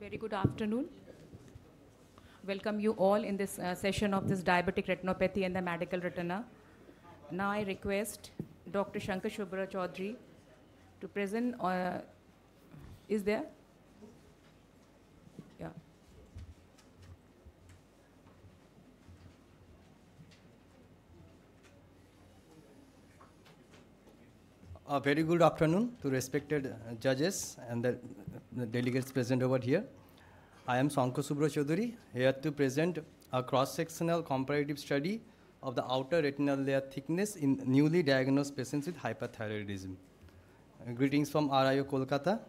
Very good afternoon. Welcome you all in this uh, session of this diabetic retinopathy and the medical retina. Now I request Dr. Shankar Shubhra Chaudhary to present. Uh, is there? A very good afternoon to respected uh, judges and the, the delegates present over here. I am Sanko Subra Chaudhary, here to present a cross-sectional comparative study of the outer retinal layer thickness in newly diagnosed patients with hyperthyroidism. Uh, greetings from RIO Kolkata.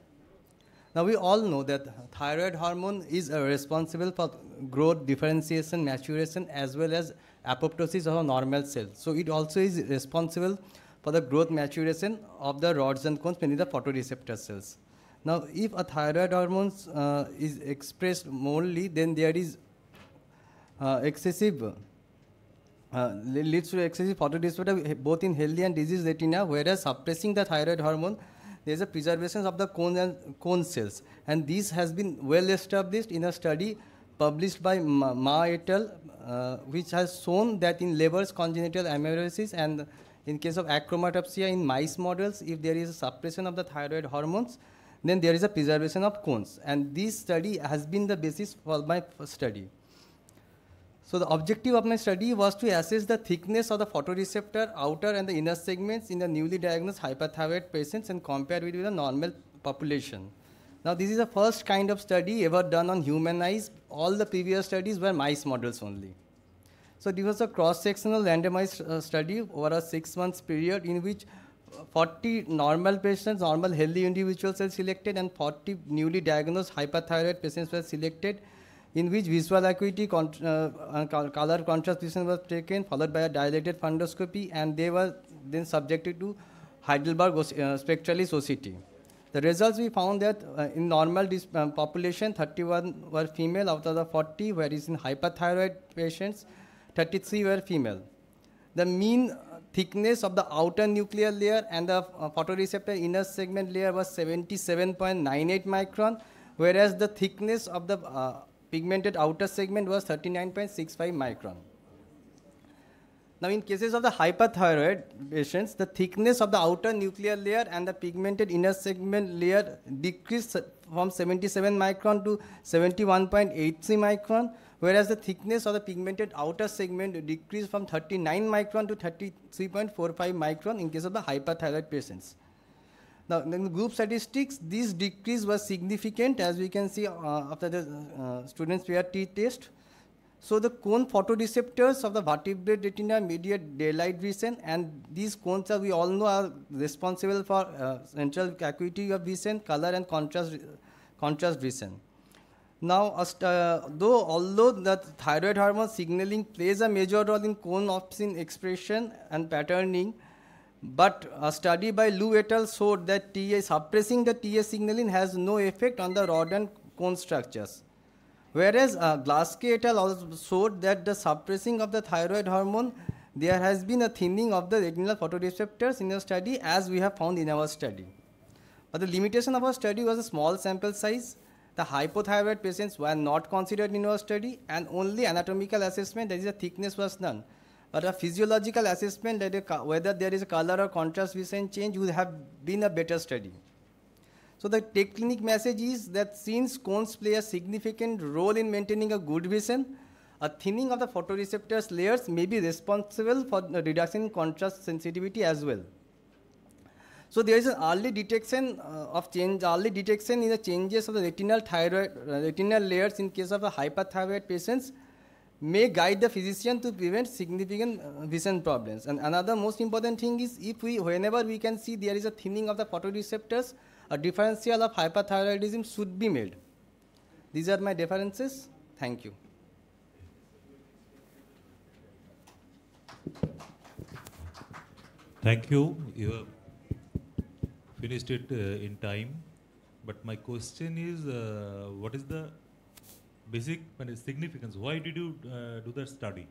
Now we all know that thyroid hormone is uh, responsible for growth, differentiation, maturation, as well as apoptosis of a normal cell. So it also is responsible for the growth maturation of the rods and cones, mainly the photoreceptor cells. Now, if a thyroid hormone uh, is expressed morely, then there is uh, excessive, uh, leads to excessive photoreceptor both in healthy and diseased retina, whereas suppressing the thyroid hormone, there is a preservation of the cone and cone cells. And this has been well established in a study published by Ma, Ma et al., uh, which has shown that in Leber's congenital amaurosis and in case of achromatopsia in mice models, if there is a suppression of the thyroid hormones, then there is a preservation of cones. And this study has been the basis for my study. So the objective of my study was to assess the thickness of the photoreceptor outer and the inner segments in the newly diagnosed hyperthyroid patients and compare it with the normal population. Now this is the first kind of study ever done on human eyes. All the previous studies were mice models only. So this was a cross-sectional randomized uh, study over a six months period in which 40 normal patients, normal healthy individuals were selected and 40 newly diagnosed hyperthyroid patients were selected in which visual acuity con uh, color contrast vision was taken followed by a dilated fundoscopy and they were then subjected to Heidelberg uh, spectroscopy. The results we found that uh, in normal uh, population 31 were female out of the 40 whereas in hyperthyroid patients 33 were female. The mean thickness of the outer nuclear layer and the uh, photoreceptor inner segment layer was 77.98 micron, whereas the thickness of the uh, pigmented outer segment was 39.65 micron. Now, in cases of the hyperthyroid patients, the thickness of the outer nuclear layer and the pigmented inner segment layer decreased from 77 micron to 71.83 micron, whereas the thickness of the pigmented outer segment decreased from 39 micron to 33.45 micron in case of the hyperthyroid patients. Now, in the group statistics, this decrease was significant as we can see uh, after the uh, students t test. So the cone photoreceptors of the vertebrate retina mediate daylight vision and these cones are, we all know are responsible for uh, central acuity of vision, color and contrast, contrast vision. Now, uh, though although the thyroid hormone signaling plays a major role in cone opsin expression and patterning, but a study by Lu et al. showed that TA suppressing the TA signaling has no effect on the rod and cone structures. Whereas uh, Glaske et al. also showed that the suppressing of the thyroid hormone, there has been a thinning of the retinal photoreceptors in the study as we have found in our study. But the limitation of our study was a small sample size the hypothyroid patients were not considered in our study and only anatomical assessment, that is the thickness was done. But a physiological assessment, that a, whether there is a color or contrast vision change, would have been a better study. So the technique message is that since cones play a significant role in maintaining a good vision, a thinning of the photoreceptors layers may be responsible for the reduction in contrast sensitivity as well. So there is an early detection uh, of change, early detection in the changes of the retinal thyroid, uh, retinal layers in case of a hyperthyroid patients may guide the physician to prevent significant uh, vision problems. And another most important thing is if we, whenever we can see there is a thinning of the photoreceptors, a differential of hyperthyroidism should be made. These are my differences. Thank you. Thank you. you finished it uh, in time. But my question is, uh, what is the basic significance? Why did you uh, do that study?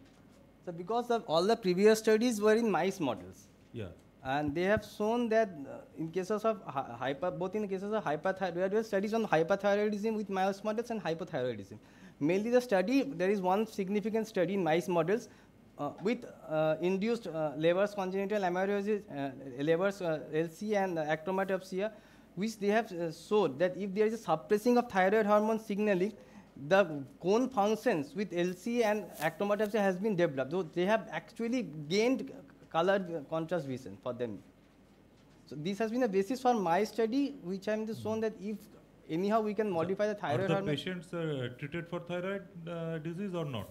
So because of all the previous studies were in mice models. Yeah. and they have shown that uh, in cases of hy- hyper, both in cases of hyperthyroid, there studies on hyperthyroidism with mouse models and hypothyroidism. Mainly the study, there is one significant study in mice models uh, with uh, induced uh, Leber's congenital amaurosis, uh, Leber's uh, LC and uh, achromatopsia, which they have uh, showed that if there is a suppressing of thyroid hormone signaling, the cone functions with LC and achromatopsia has been developed. So they have actually gained colored uh, contrast vision for them. So this has been the basis for my study, which I am just shown that if anyhow we can modify the thyroid. Are the patients uh, treated for thyroid disease or not?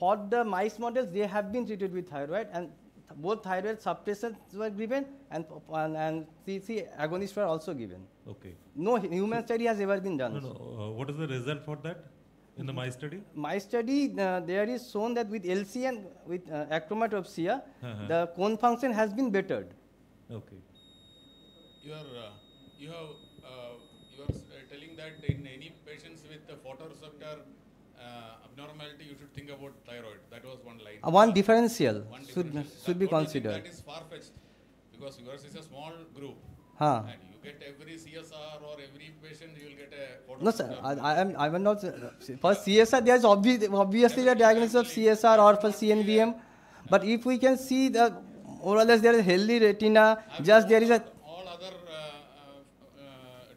For the mice models, they have been treated with thyroid, and th- both thyroid suppressants were given and, and, and CC agonists were also given. Okay. No hu- human study has ever been done. No, no. Uh, what is the result for that in the mice study? My study, uh, there is shown that with LC and with uh, achromatopsia, Uh-huh. the cone function has been bettered. Okay. You are, uh, you have, uh, you are uh, telling that in any patients with the photoreceptor uh, abnormality, you should think about thyroid. That was one line. Uh, one differential One should, differential. should be That- don't you think considered. That is far-fetched, because yours is a small group. Huh. And you get every CSR or every patient, you will get a No, sir. I, I am. I am not. uh, For CSR, there is obvi- obviously the diagnosis of CSR or for CNVM, but if we can see the more or less there is healthy retina, just there is a. All other uh, uh, uh,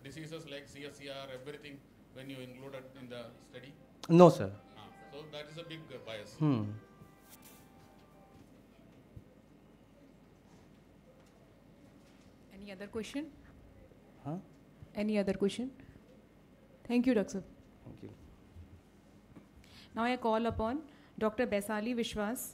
diseases like CSCR, everything, when you included in the study? No, sir. Ah, So that is a big uh, bias. Hmm. Any other question? Huh? Any other question? Thank you, Dr. Thank you. Now I call upon Dr. Besali Vishwas.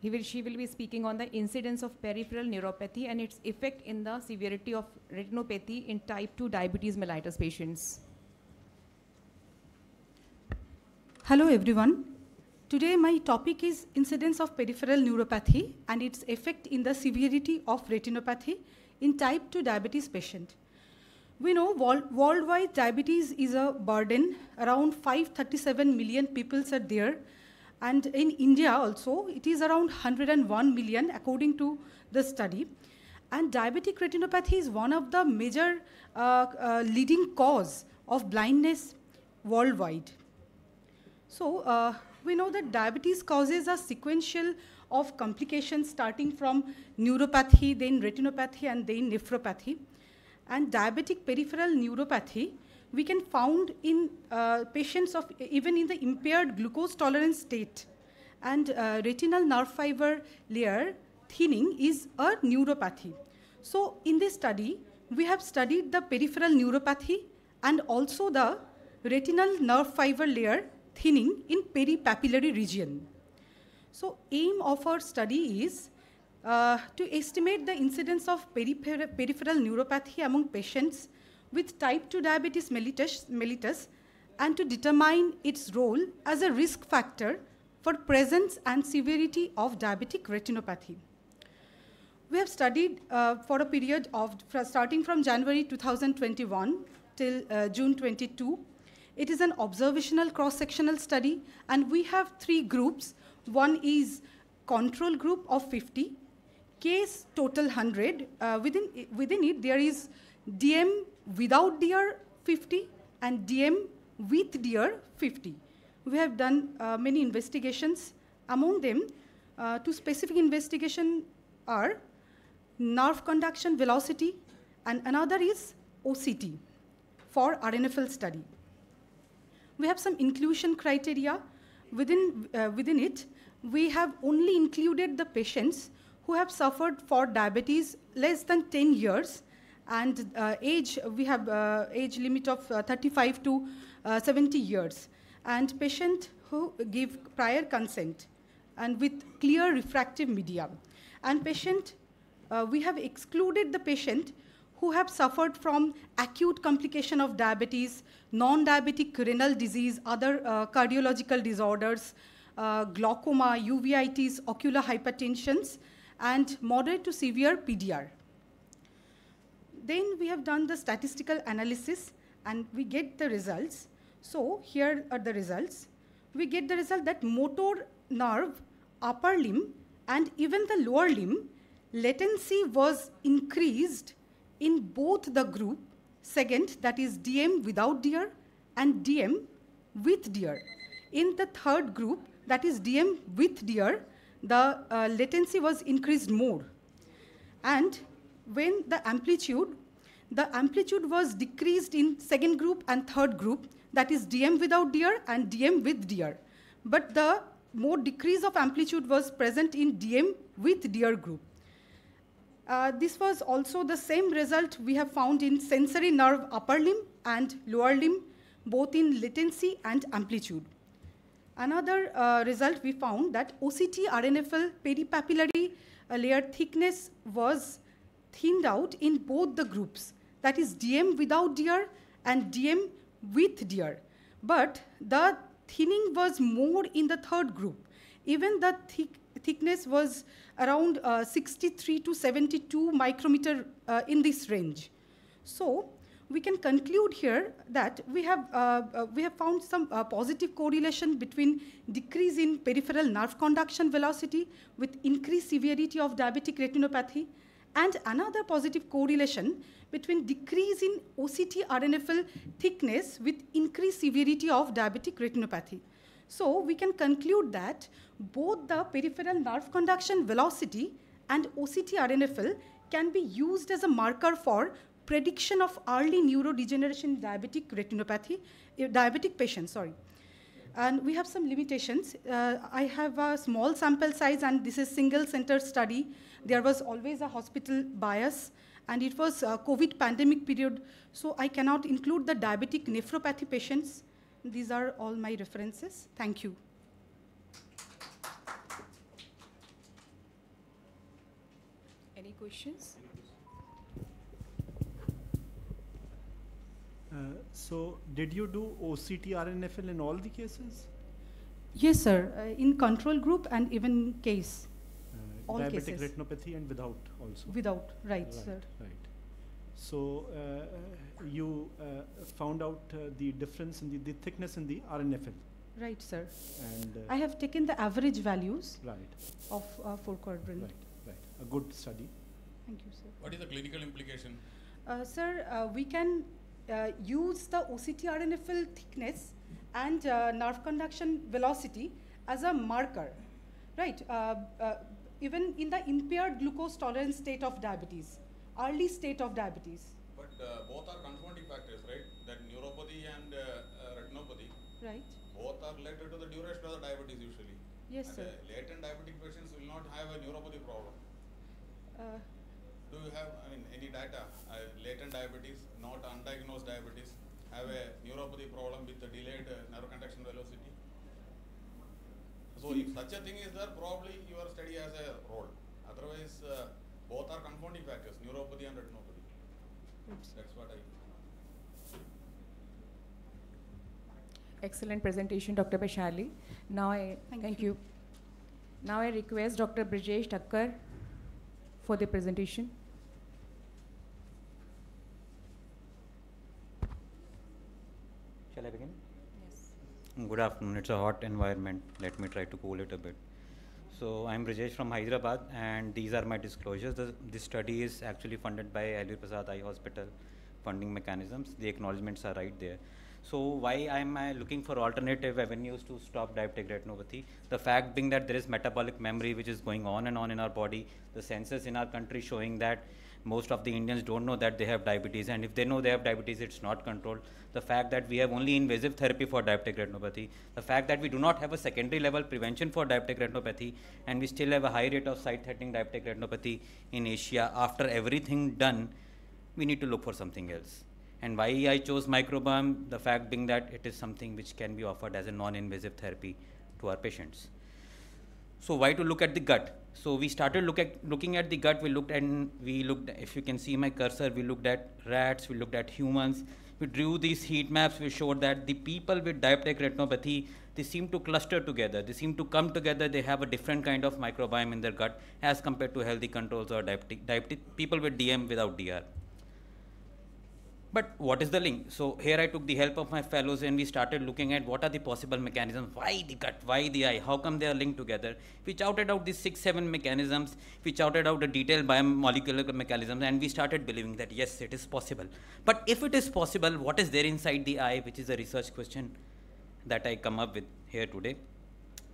He will, she will be speaking on the incidence of peripheral neuropathy and its effect in the severity of retinopathy in type 2 diabetes mellitus patients. Hello everyone. Today my topic is incidence of peripheral neuropathy and its effect in the severity of retinopathy in type 2 diabetes patient. We know worldwide diabetes is a burden. Around 537 million people are there. And in India also, it is around 101 million according to the study. And diabetic retinopathy is one of the major uh, uh, leading cause of blindness worldwide. So uh, we know that diabetes causes a sequential of complications starting from neuropathy, then retinopathy, and then nephropathy. And diabetic peripheral neuropathy we can found in uh, patients of even in the impaired glucose tolerance state. And uh, retinal nerve fiber layer thinning is a neuropathy. So in this study, we have studied the peripheral neuropathy and also the retinal nerve fiber layer thinning in peripapillary region. So aim of our study is uh, to estimate the incidence of peripher- peripheral neuropathy among patients with type 2 diabetes mellitus, mellitus and to determine its role as a risk factor for presence and severity of diabetic retinopathy. We have studied uh, for a period of starting from January 2021 till uh, June 22. It is an observational cross-sectional study, and we have three groups. One is control group of 50, case total 100. Uh, within, within it, there is DM without DR 50 and DM with DR 50. We have done uh, many investigations. Among them, uh, two specific investigation are nerve conduction velocity, and another is OCT for RNFL study. We have some inclusion criteria. Within, uh, within it, we have only included the patients who have suffered for diabetes less than 10 years and uh, age, we have uh, age limit of uh, 35 to uh, 70 years and patient who give prior consent and with clear refractive media. And patient, uh, we have excluded the patient who have suffered from acute complication of diabetes, non-diabetic renal disease, other uh, cardiological disorders, uh, glaucoma, uveitis, ocular hypertensions, and moderate to severe PDR. Then we have done the statistical analysis and we get the results. So here are the results. We get the result that motor nerve, upper limb, and even the lower limb latency was increased in both the group, second, that is DM without DR, and DM with DR. In the third group, that is DM with DR, the uh, latency was increased more. And when the amplitude, the amplitude was decreased in second group and third group, that is DM without DR and DM with DR. But the more decrease of amplitude was present in DM with DR group. Uh, this was also the same result we have found in sensory nerve upper limb and lower limb, both in latency and amplitude. Another uh, result we found that OCT RNFL peripapillary uh, layer thickness was thinned out in both the groups, that is DM without DR and DM with DR. But the thinning was more in the third group. Even the thick, thickness was around uh, 63 to 72 micrometer uh, in this range. So we can conclude here that we have, uh, uh, we have found some uh, positive correlation between decrease in peripheral nerve conduction velocity with increased severity of diabetic retinopathy and another positive correlation between decrease in OCT RNFL thickness with increased severity of diabetic retinopathy. So we can conclude that both the peripheral nerve conduction velocity and OCT RNFL can be used as a marker for prediction of early neurodegeneration in diabetic retinopathy, uh, diabetic patients, sorry. And we have some limitations. Uh, I have a small sample size and this is single center study. There was always a hospital bias and it was COVID pandemic period, so I cannot include the diabetic nephropathy patients. These are all my references. Thank you. Any questions? Uh, so, did you do OCT RNFL in all the cases? Yes, sir, uh, in control group and even case, Uh, All diabetic cases. retinopathy and without also. without, right, sir. Right. So, uh, you uh, found out uh, the difference in the, the thickness in the RNFL, Right, sir. and uh, I have taken the average values right, of uh, four quadrant. right, right. A good study. Thank you, sir. What is the clinical implication? Uh, sir, uh, we can uh, use the OCT RNFL thickness and uh, nerve conduction velocity as a marker, right? Uh, uh, even in the impaired glucose tolerance state of diabetes, early state of diabetes, But uh, both are confounding factors, right? That neuropathy and uh, uh, retinopathy, right? both are related to the duration of the diabetes usually. Yes, and, sir. uh, latent diabetic patients will not have a neuropathy problem. Uh, Do you have, I mean, any data, uh, latent diabetes, not undiagnosed diabetes, have a neuropathy problem with the delayed nerve conduction velocity? So if such a thing is there, probably your study has a role. Otherwise, uh, both are confounding factors, neuropathy and retinopathy. Oops. That's what I. Excellent presentation, Dr. Bashali. Now I, Thank thank you. you. Now I request Dr. Brijesh Takkar for the presentation. Shall I begin? Yes. Good afternoon. It's a hot environment. Let me try to cool it a bit. So I'm Rajesh from Hyderabad, and these are my disclosures. The, this study is actually funded by LV Prasad Eye Hospital funding mechanisms. The acknowledgements are right there. So why am I looking for alternative avenues to stop diabetic retinopathy? The fact being that there is metabolic memory which is going on and on in our body. The census in our country showing that most of the Indians don't know that they have diabetes, and if they know they have diabetes, it's not controlled. The fact that we have only invasive therapy for diabetic retinopathy, the fact that we do not have a secondary level prevention for diabetic retinopathy, and we still have a high rate of sight-threatening diabetic retinopathy in Asia. After everything done, we need to look for something else. And why I chose microbiome, the fact being that it is something which can be offered as a non-invasive therapy to our patients. So why to look at the gut? So we started look at, looking at the gut. We looked and we looked. If you can see my cursor, we looked at rats. We looked at humans. We drew these heat maps. We showed that the people with diabetic retinopathy they seem to cluster together. They seem to come together. They have a different kind of microbiome in their gut as compared to healthy controls or diabetic, diabetic people with DM without DR. But what is the link? So here I took the help of my fellows and we started looking at what are the possible mechanisms. Why the gut? Why the eye? How come they are linked together? We shouted out these six, seven mechanisms. We shouted out the detailed biomolecular mechanisms and we started believing that yes, it is possible. But if it is possible, what is there inside the eye, which is a research question that I come up with here today.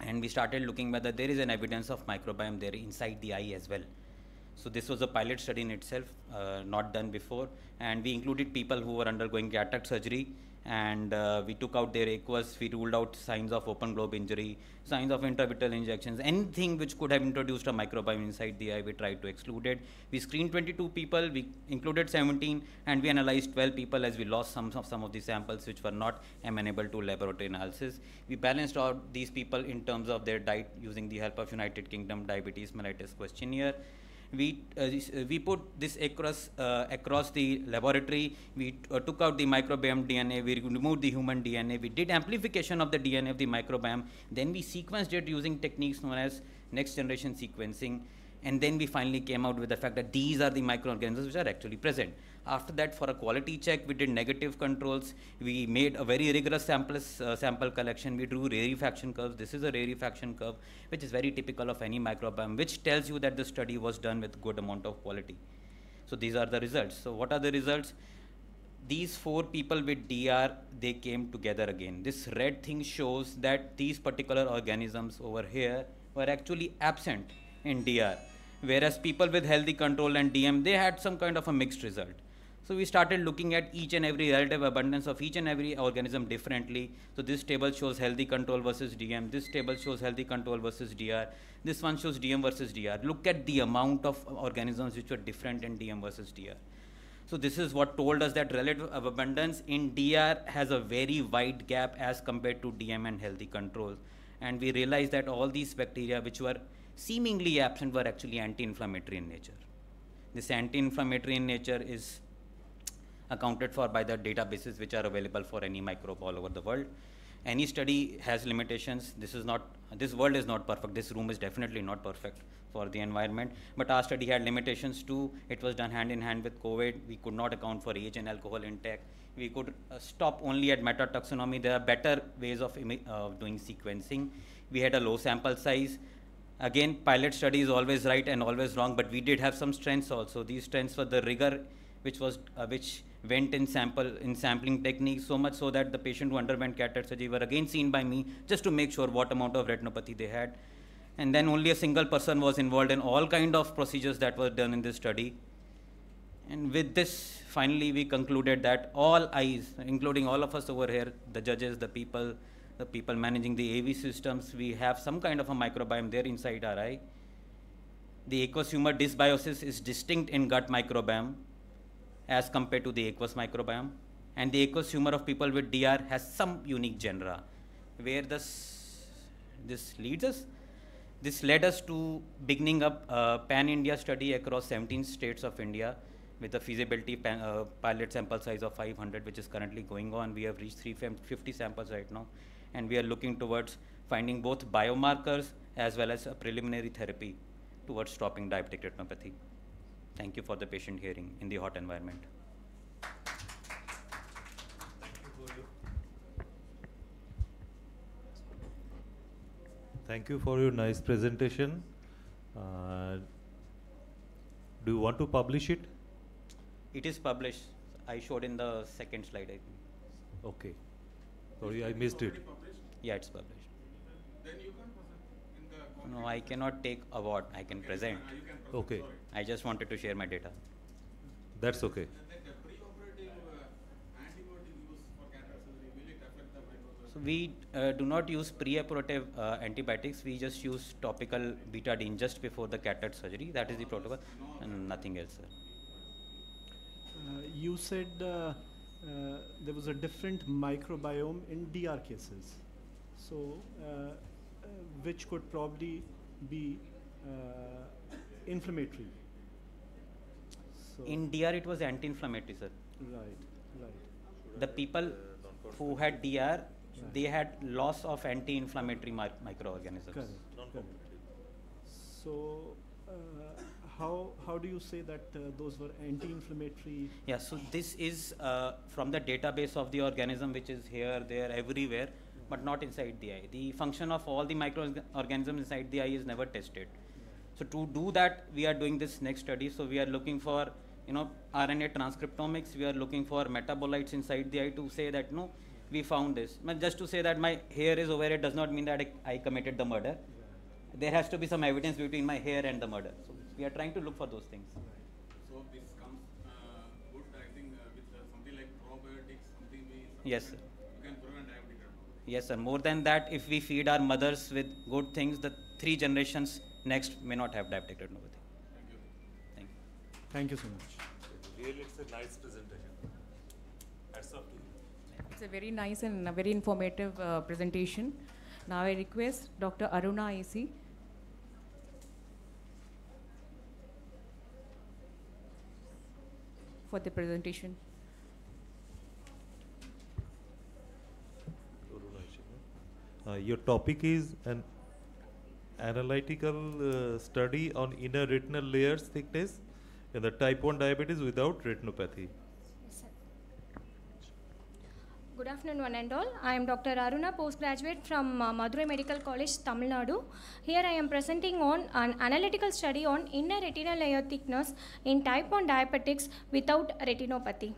And we started looking whether there is an evidence of microbiome there inside the eye as well. So this was a pilot study in itself, uh, not done before, and we included people who were undergoing cataract surgery, and uh, we took out their aqueous, we ruled out signs of open globe injury, signs of intravitreal injections, anything which could have introduced a microbiome inside the eye, we tried to exclude it. We screened 22 people, we included 17, and we analyzed 12 people as we lost some of some of the samples which were not amenable to laboratory analysis. We balanced out these people in terms of their diet using the help of United Kingdom Diabetes Mellitus Questionnaire we uh, uh, we put this across uh, across the laboratory. We took out the microbiome DNA. We removed the human DNA. We did amplification of the DNA of the microbiome. Then we sequenced it using techniques known as next generation sequencing. And then we finally came out with the fact that these are the microorganisms which are actually present. After that, for a quality check, we did negative controls. We made a very rigorous samples, uh, sample collection. We drew rarefaction curves. This is a rarefaction curve, which is very typical of any microbiome, which tells you that the study was done with good amount of quality. So these are the results. So what are the results? These four people with DR, they came together again. This red thing shows that these particular organisms over here were actually absent in DR. Whereas people with healthy control and DM, they had some kind of a mixed result. So we started looking at each and every relative abundance of each and every organism differently. So this table shows healthy control versus DM. This table shows healthy control versus DR. This one shows DM versus DR. Look at the amount of organisms which were different in DM versus DR. So this is what told us that relative abundance in DR has a very wide gap as compared to DM and healthy control. And we realized that all these bacteria which were seemingly absent were actually anti-inflammatory in nature. This anti-inflammatory in nature is accounted for by the databases which are available for any microbe all over the world. Any study has limitations. This is not, this world is not perfect. This room is definitely not perfect for the environment. But our study had limitations too. It was done hand in hand with COVID. We could not account for age and alcohol intake. We could uh, stop only at metataxonomy. There are better ways of uh, doing sequencing. We had a low sample size. Again, pilot study is always right and always wrong, but we did have some strengths also. These strengths were the rigor which was uh, which went in sample in sampling techniques so much so that the patient who underwent cataract surgery were again seen by me just to make sure what amount of retinopathy they had. And then only a single person was involved in all kind of procedures that were done in this study. And with this finally we concluded that all eyes including all of us over here the judges the people the people managing the AV systems we have some kind of a microbiome there inside our eye. The aqueous humor dysbiosis is distinct in gut microbiome as compared to the aqueous microbiome. And the aqueous humor of people with DR has some unique genera. Where this, this leads us? This led us to beginning up a pan-India study across 17 states of India with a feasibility pan, uh, pilot sample size of 500, which is currently going on. We have reached 350 samples right now, and we are looking towards finding both biomarkers as well as a preliminary therapy towards stopping diabetic retinopathy. Thank you for the patient hearing in the hot environment. Thank you for your nice presentation. Uh, do you want to publish it? It is published. I showed in the second slide, I think. Okay. Sorry, I missed it. Yeah, it's published. Then you can present in the. No, I cannot take award. I can present. Uh, you can present, Okay, sorry. I just wanted to share my data. that's okay. And then the preoperative uh, antibiotic use for cataract surgery, will it affect the microbiome? So we uh, do not use preoperative uh, antibiotics. We just use topical betadine just before the cataract surgery. That is the protocol, and nothing else. Sir. Uh, you said uh, uh, there was a different microbiome in DR cases. So, uh, uh, which could probably be uh, inflammatory. So, In DR, it was anti-inflammatory, sir. right, right. The people who had DR, they had loss of anti-inflammatory mi- microorganisms. Correct. correct. So, uh, how, how do you say that uh, those were anti-inflammatory? Yeah, so this is uh, from the database of the organism which is here, there, everywhere, but not inside the eye. The function of all the microorganisms inside the eye is never tested. So to do that, we are doing this next study. So we are looking for, you know, RNA transcriptomics. We are looking for metabolites inside the eye to say that, no, we found this. But just to say that my hair is over it does not mean that I, I committed the murder. There has to be some evidence between my hair and the murder. So we are trying to look for those things. So this comes uh, good, I think, uh, with uh, something like probiotics, something we. Yes, sir. You can prevent diabetic retinopathy. Yes, sir. More than that, if we feed our mothers with good things, the three generations next may not have diabetic retinopathy. Thank you. Thank you. Thank you so much. Really, it's a nice presentation. Hats off to you. It's a very nice and a very informative uh, presentation. Now I request Dr. Aruna AC. for the presentation. Uh, your topic is an analytical uh, study on inner retinal layers thickness in the type 1 diabetes without retinopathy. Good afternoon, one and all. I am Dr. Aruna, postgraduate from uh, Madurai Medical College, Tamil Nadu. Here I am presenting on an analytical study on inner retinal layer thickness in type 1 diabetics without retinopathy.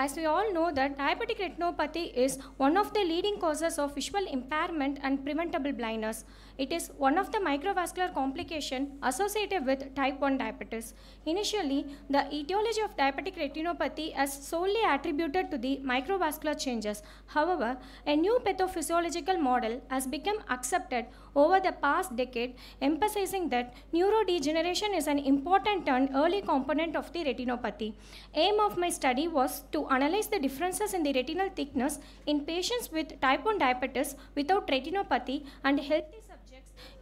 As we all know that diabetic retinopathy is one of the leading causes of visual impairment and preventable blindness. It is one of the microvascular complication associated with type 1 diabetes. Initially, the etiology of diabetic retinopathy is solely attributed to the microvascular changes. However, a new pathophysiological model has become accepted over the past decade, emphasizing that neurodegeneration is an important and early component of the retinopathy. Aim of my study was to analyze the differences in the retinal thickness in patients with type 1 diabetes without retinopathy and healthy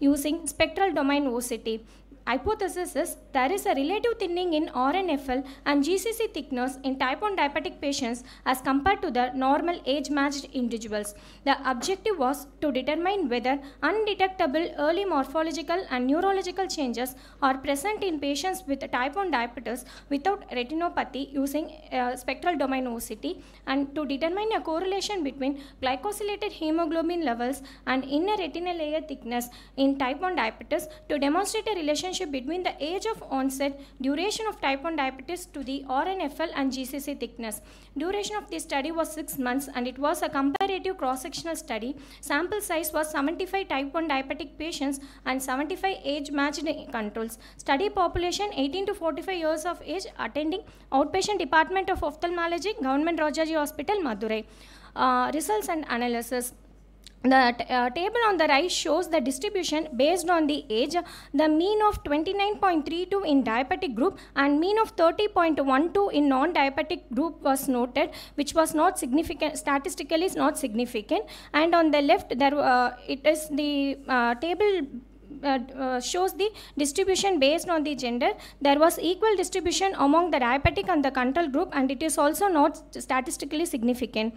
using spectral domain OCT. Hypothesis is there is a relative thinning in RNFL and GCC thickness in type 1 diabetic patients as compared to the normal age-matched individuals. The objective was to determine whether undetectable early morphological and neurological changes are present in patients with type 1 diabetes without retinopathy using uh, spectral domain OCT and to determine a correlation between glycosylated hemoglobin levels and inner retinal layer thickness in type 1 diabetes to demonstrate a relationship between the age of onset, duration of type 1 diabetes to the RNFL and GCC thickness. Duration of this study was 6 months and it was a comparative cross-sectional study. Sample size was 75 type 1 diabetic patients and 75 age-matched controls. Study population 18 to 45 years of age attending outpatient department of ophthalmology, Government Rajaji Hospital, Madurai. Uh, results and analysis. The uh, table on the right shows the distribution based on the age. The mean of 29.32 in diabetic group and mean of 30.12 in non-diabetic group was noted, which was not significant, statistically is not significant. And on the left, there uh, it is the uh, table uh, uh, shows the distribution based on the gender. There was equal distribution among the diabetic and the control group, and it is also not statistically significant.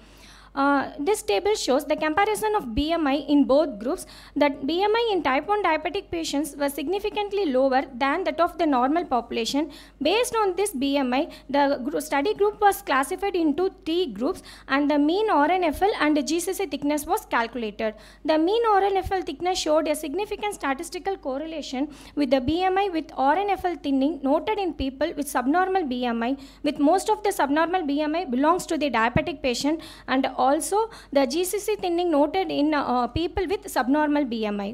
Uh, this table shows the comparison of BMI in both groups. That BMI in type 1 diabetic patients was significantly lower than that of the normal population. Based on this BMI, the study group was classified into three groups and the mean RNFL and the GCC thickness was calculated. The mean RNFL thickness showed a significant statistical correlation with the BMI with RNFL thinning noted in people with subnormal BMI, with most of the subnormal BMI belongs to the diabetic patient and also the GCC thinning noted in uh, people with subnormal BMI.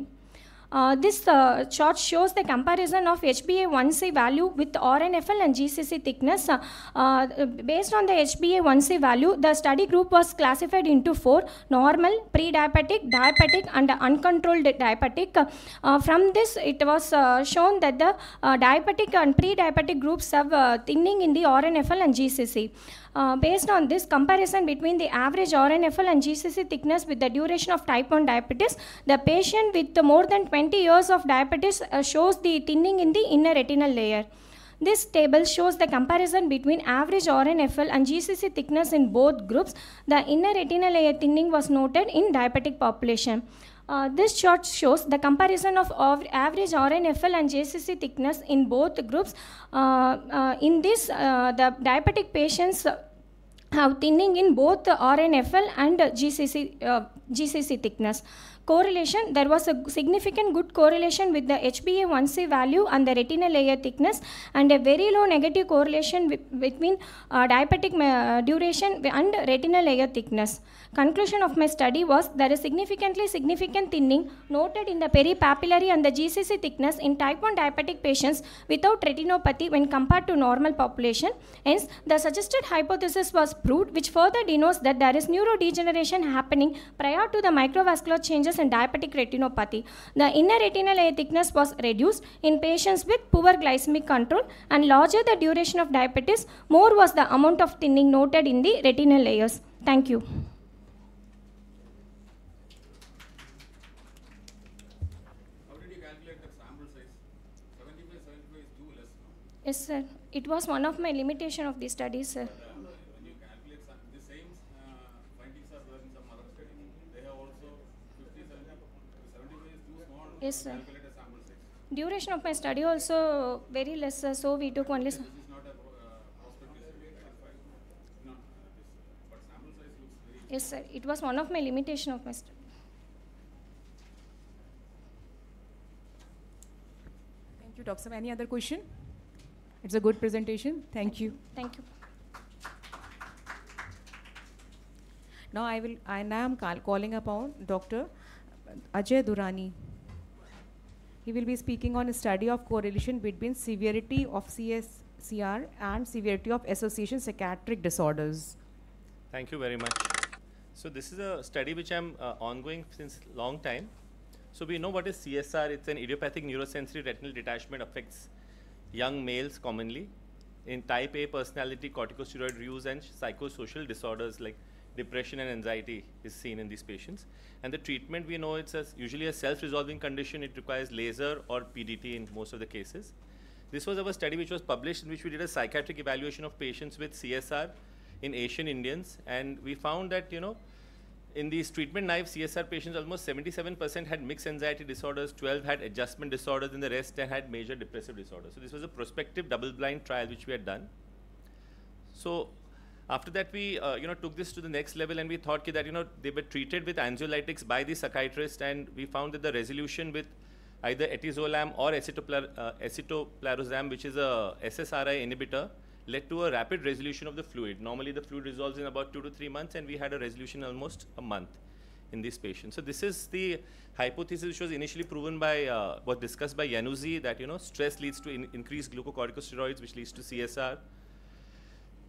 Uh, this uh, chart shows the comparison of HbA1c value with RNFL and GCC thickness. Uh, uh, based on the HbA1c value, the study group was classified into four normal, pre diabetic, and uncontrolled diabetic. Uh, from this, it was shown that the diabetic and pre diabetic groups have thinning in the RNFL and GCC. Uh, based on this comparison between the average RNFL and GCC thickness with the duration of type 1 diabetes, the patient with more than 20 years of diabetes uh, shows the thinning in the inner retinal layer. This table shows the comparison between average RNFL and GCC thickness in both groups. The inner retinal layer thinning was noted in diabetic population. Uh, this chart shows the comparison of average RNFL and GCC thickness in both groups. Uh, uh, in this, uh, the diabetic patients uh, have thinning in both RNFL and uh, GCC, uh, GCC thickness. Correlation, there was a significant good correlation with the HbA1c value and the retinal layer thickness and a very low negative correlation between uh, diabetic ma- duration and retinal layer thickness. Conclusion of my study was there is significantly significant thinning noted in the peripapillary and the GCC thickness in type 1 diabetic patients without retinopathy when compared to normal population. Hence, the suggested hypothesis was proved, which further denotes that there is neurodegeneration happening prior to the microvascular changes in diabetic retinopathy. The inner retinal layer thickness was reduced in patients with poor glycemic control, and larger the duration of diabetes, more was the amount of thinning noted in the retinal layers. Thank you. How did you calculate the sample size? 75, 75 is too less, no? Yes, sir. It was one of my limitation of the studies, sir. Uh, when you calculate some, the same uh, findings are there in some other studies. They have also 50, 70. 75 is too small Yes, sir. calculate a sample size. Duration of my study also very less, sir. So we took only. s- This is not a uh, prospective study, right? Fine. No, this, but sample size Yes, sir. It was one of my limitation of my study. Thank you, Dr. Any other question? It's a good presentation. Thank you. Thank you. Now I will. I am call, calling upon Dr. Ajay Dudani. He will be speaking on a study of correlation between severity of CSCR and severity of association psychiatric disorders. Thank you very much. So this is a study which I'm uh, ongoing since long time. So we know what is CSR. It's an idiopathic neurosensory retinal detachment affects young males commonly in type A personality corticosteroid use and psychosocial disorders like depression and anxiety is seen in these patients. And the treatment we know it's a, usually a self-resolving condition. It requires laser or PDT in most of the cases. This was our study which was published in which we did a psychiatric evaluation of patients with CSR in Asian Indians, and we found that you know, in these treatment naive CSR patients, almost 77% had mixed anxiety disorders, 12 had adjustment disorders, and the rest had major depressive disorders. So this was a prospective double-blind trial which we had done. So after that, we uh, you know took this to the next level, and we thought that you know they were treated with anxiolytics by the psychiatrist, and we found that the resolution with either etizolam or acetoplar- uh, acetoplarozam, which is a SSRI inhibitor, led to a rapid resolution of the fluid. Normally, the fluid resolves in about two to three months, and we had a resolution almost a month in these patients. So this is the hypothesis which was initially proven by, uh, was discussed by Yannuzzi that you know stress leads to in- increased glucocorticosteroids, which leads to CSR.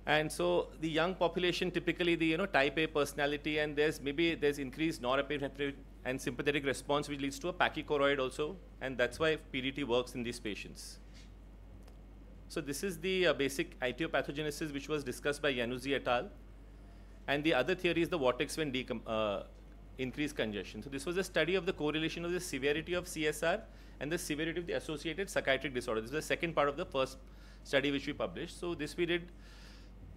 And so the young population, typically the you know type A personality, and there's maybe there's increased norepinephrine and sympathetic response, which leads to a pachychoroid also, and that's why PDT works in these patients. So this is the uh, basic etiopathogenesis which was discussed by Yannuzzi et al. And the other theory is the vortex when uh, increased congestion. So this was a study of the correlation of the severity of CSR and the severity of the associated psychiatric disorder. This is the second part of the first study which we published. So this we did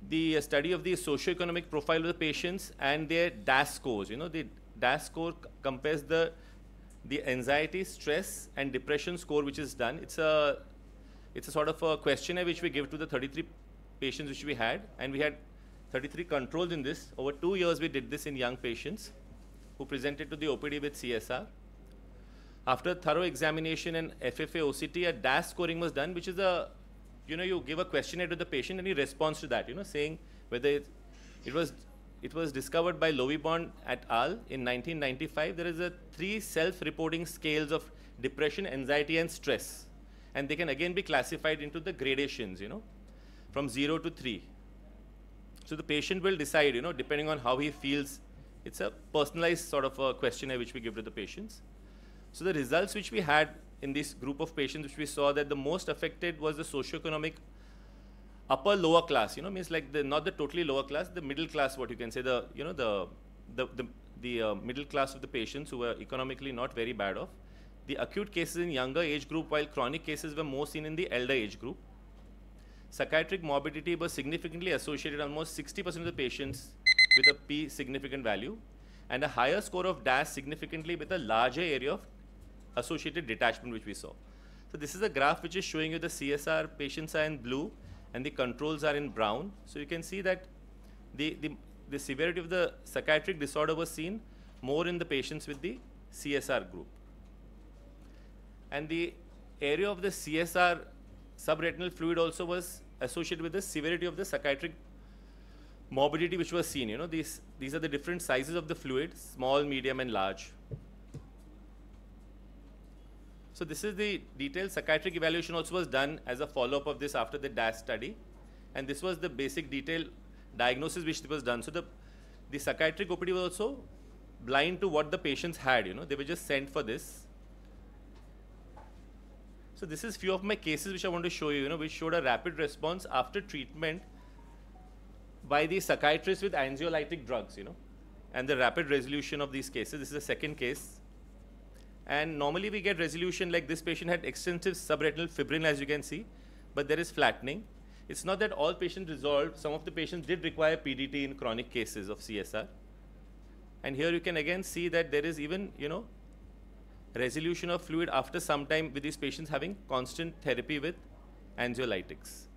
the uh, study of the socioeconomic profile of the patients and their DAS scores. You know, the DAS score compares the the anxiety, stress, and depression score which is done. It's a it's a sort of a questionnaire which we give to the 33 patients which we had, and we had 33 controls in this. Over two years, we did this in young patients who presented to the OPD with CSR. After thorough examination and FFA OCT, a DAS scoring was done, which is a, you know, you give a questionnaire to the patient and he responds to that, you know, saying whether it, it was it was discovered by Lovibond et al. in 1995. There is a three self-reporting scales of depression, anxiety, and stress, and they can again be classified into the gradations, you know, from zero to three. So the patient will decide, you know, depending on how he feels. It's a personalized sort of a questionnaire which we give to the patients. So the results which we had in this group of patients, which we saw that the most affected was the socioeconomic upper lower class. You know, means like the not the totally lower class, the middle class. What you can say, the you know the the the, the uh, middle class of the patients who were economically not very bad off. The acute cases in younger age group, while chronic cases were more seen in the elder age group. Psychiatric morbidity was significantly associated almost 60% of the patients with a P significant value. and a higher score of DAS significantly with a larger area of associated detachment which we saw. So this is a graph which is showing you the CSR patients are in blue and the controls are in brown. So you can see that the, the, the severity of the psychiatric disorder was seen more in the patients with the CSR group. And the area of the CSR subretinal fluid also was associated with the severity of the psychiatric morbidity which was seen. You know, these, these are the different sizes of the fluid, small, medium, and large. So this is the detailed psychiatric evaluation also was done as a follow-up of this after the DAS study. And this was the basic detailed diagnosis which was done. So the, the psychiatric OPD was also blind to what the patients had, you know, they were just sent for this. So this is few of my cases which I want to show you, you know, which showed a rapid response after treatment by the psychiatrist with anxiolytic drugs, you know, and the rapid resolution of these cases. This is the second case. And normally we get resolution like this patient had extensive subretinal fibrin as you can see, but there is flattening. It's not that all patients resolved. Some of the patients did require PDT in chronic cases of CSR. And here you can again see that there is even, you know, resolution of fluid after some time with these patients having constant therapy with anxiolytics.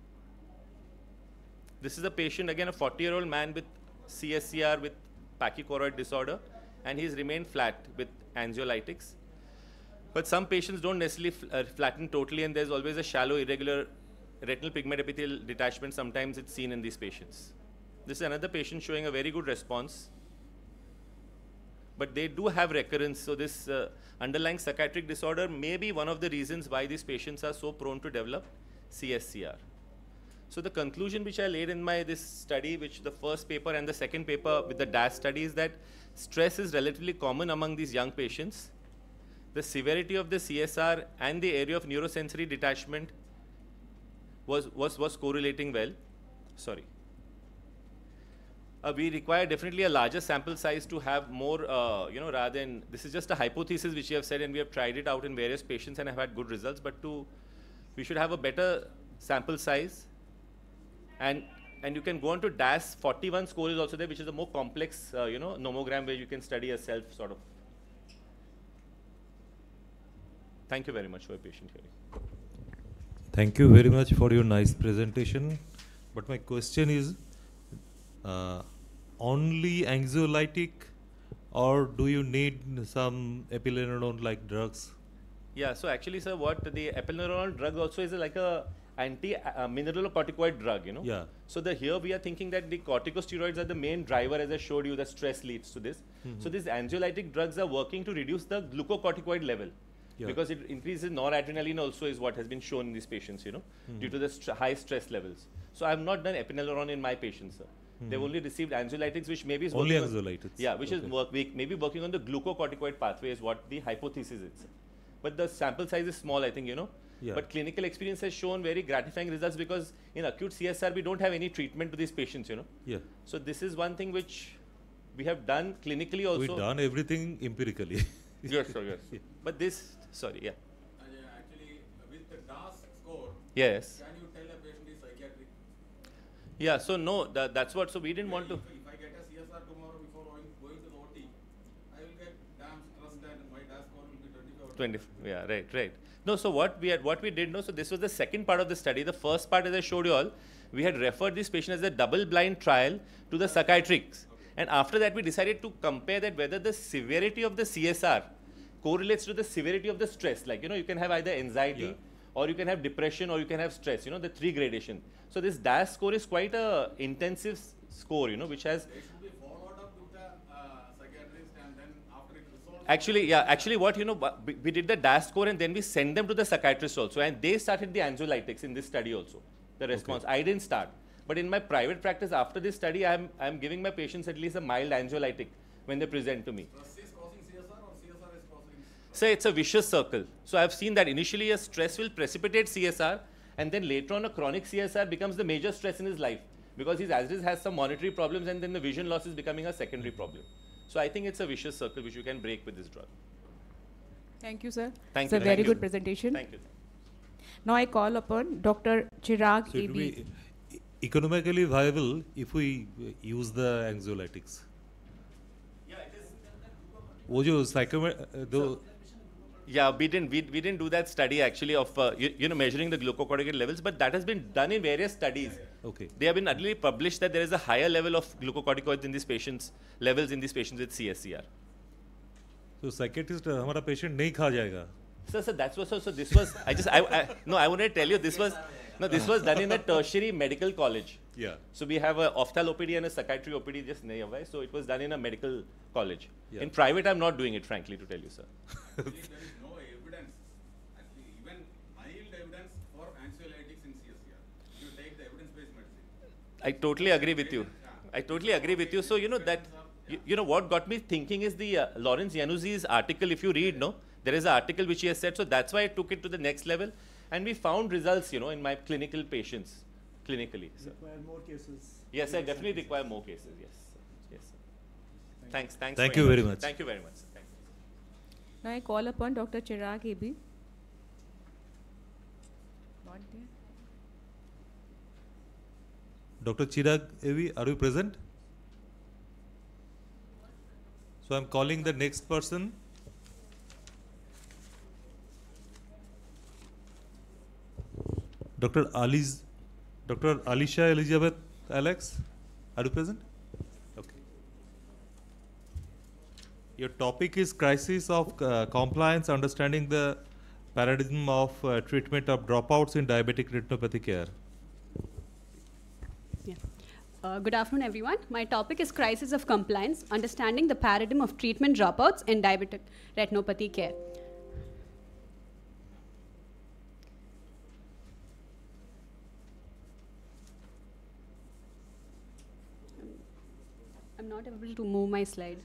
This is a patient, again, a 40 year old man with CSCR with pachychoroid disorder, and he's remained flat with anxiolytics. But some patients don't necessarily fl uh, flatten totally, and there's always a shallow, irregular retinal pigment epithelial detachment. Sometimes it's seen in these patients. This is another patient showing a very good response. But they do have recurrence, so this uh, underlying psychiatric disorder may be one of the reasons why these patients are so prone to develop CSCR. So the conclusion which I laid in my this study, which the first paper and the second paper with the DAS study is that stress is relatively common among these young patients. The severity of the CSR and the area of neurosensory detachment was, was, was correlating well. Sorry. Uh, we require definitely a larger sample size to have more, uh, you know, rather than, this is just a hypothesis which we have said and we have tried it out in various patients and have had good results, but to, we should have a better sample size. And, and you can go on to DAS 41 score is also there, which is a more complex, uh, you know, nomogram where you can study yourself sort of. Thank you very much for your patient hearing. Thank you very much for your nice presentation. But my question is, uh, only anxiolytic or do you need some eplerenone like drugs? Yeah, so actually, sir, what the eplerenone drug also is like a anti-mineralocorticoid drug, you know. Yeah. So the here we are thinking that the corticosteroids are the main driver, as I showed you, the stress leads to this. Mm-hmm. So these anxiolytic drugs are working to reduce the glucocorticoid level. Yeah. Because it increases noradrenaline also is what has been shown in these patients, you know, Mm-hmm. due to the st- high stress levels. So I have not done eplerenone in my patients, sir. They've only received anxiolytics, which maybe is. Only working on- yeah, which is work, we- maybe working on the glucocorticoid pathway is what the hypothesis is. But the sample size is small, I think, you know. Yeah. But clinical experience has shown very gratifying results because in acute CSR we don't have any treatment to these patients, you know. Yeah. So this is one thing which we have done clinically also. We've done everything empirically. Yes, sir, yes. But this, sorry, yeah. Uh, yeah, actually, with the DAS score, Yes. can you tell a patient is psychiatric? Yeah, so no, that, that's what, so we didn't want to. If, if I get a CSR tomorrow before going, going to the OT, I will get damn stressed and my DAS score will be 25 20 yeah right right. No so what we had what we did no so this was the second part of the study. The first part as i showed you all we had referred this patient as a double blind trial to the psychiatrists and after that we decided to compare that whether the severity of the csr correlates to the severity of the stress. Like you know you can have either anxiety Yeah. Or you can have depression or you can have stress you know the three gradation so this DAS score is quite a intensive s- score you know which has They should be followed up with the uh, psychiatrist and then after it resolves. Actually, yeah, actually what, you know, we, we did the DAS score and then we sent them to the psychiatrist also and they started the anxiolytics in this study also, the response. I didn't start. But in my private practice after this study, I'm, I'm giving my patients at least a mild anxiolytic when they present to me. Stress causing? So it's a vicious circle. So I've seen that initially a stress will precipitate CSR and then later on a chronic CSR becomes the major stress in his life because his as has some monetary problems and then the vision loss is becoming a secondary problem. So I think it's a vicious circle which you can break with this drug. Thank you, sir. Thank it's you, a thank very you. good presentation. Thank you. Now I call upon Dr. Chirag So it will AB. be e- economically viable if we uh, use the anxiolytics. Yeah, it is वो जो psycho दो Yeah, we didn't we, we didn't do that study actually of uh, you, you know measuring the glucocorticoid levels, but that has been done in various studies. Okay. They have been actually published that there is a higher level of glucocorticoids in these patients, levels in these patients with CSCR. तो psychiatrist हमारा patient नहीं खा जाएगा so, so that's what. So, so this was. I just. I, I. No, I wanted to tell you this was. No, this was done in a tertiary medical college. Yeah. So we have a ophthalm and a psychiatry OPD just nearby. So it was done in a medical college. Yeah. In private, I'm not doing it, frankly, to tell you, sir. There is no evidence, actually, even mild evidence for anxiolytics in CSCR. You take the evidence-based medicine. I totally agree with you. I totally agree with you. So you know that you, you know what got me thinking is the uh, Lawrence Yannuzzi's article. If you read, no, there is an article which he has said. So that's why I took it to the next level, and we found results. You know, in my clinical patients, clinically. So. Require more cases. Yes, I definitely require more cases. Yes, sir. yes. Sir. Thanks, thanks. Thank very you very much. Thank you very much. Sir. Thank you. Now I call upon Dr. Chirag Ebi. Not there. Dr. Chirag Evi, are you present? So I'm calling the next person. Dr. Ali's, Dr. Alicia Elizabeth Alex, are you present? Okay. Your topic is crisis of uh, compliance, understanding the paradigm of uh, treatment of dropouts in diabetic retinopathy care. Uh, good afternoon, everyone. My topic is Crisis of Compliance Understanding the Paradigm of Treatment Dropouts in Diabetic Retinopathy Care. I'm not able to move my slide.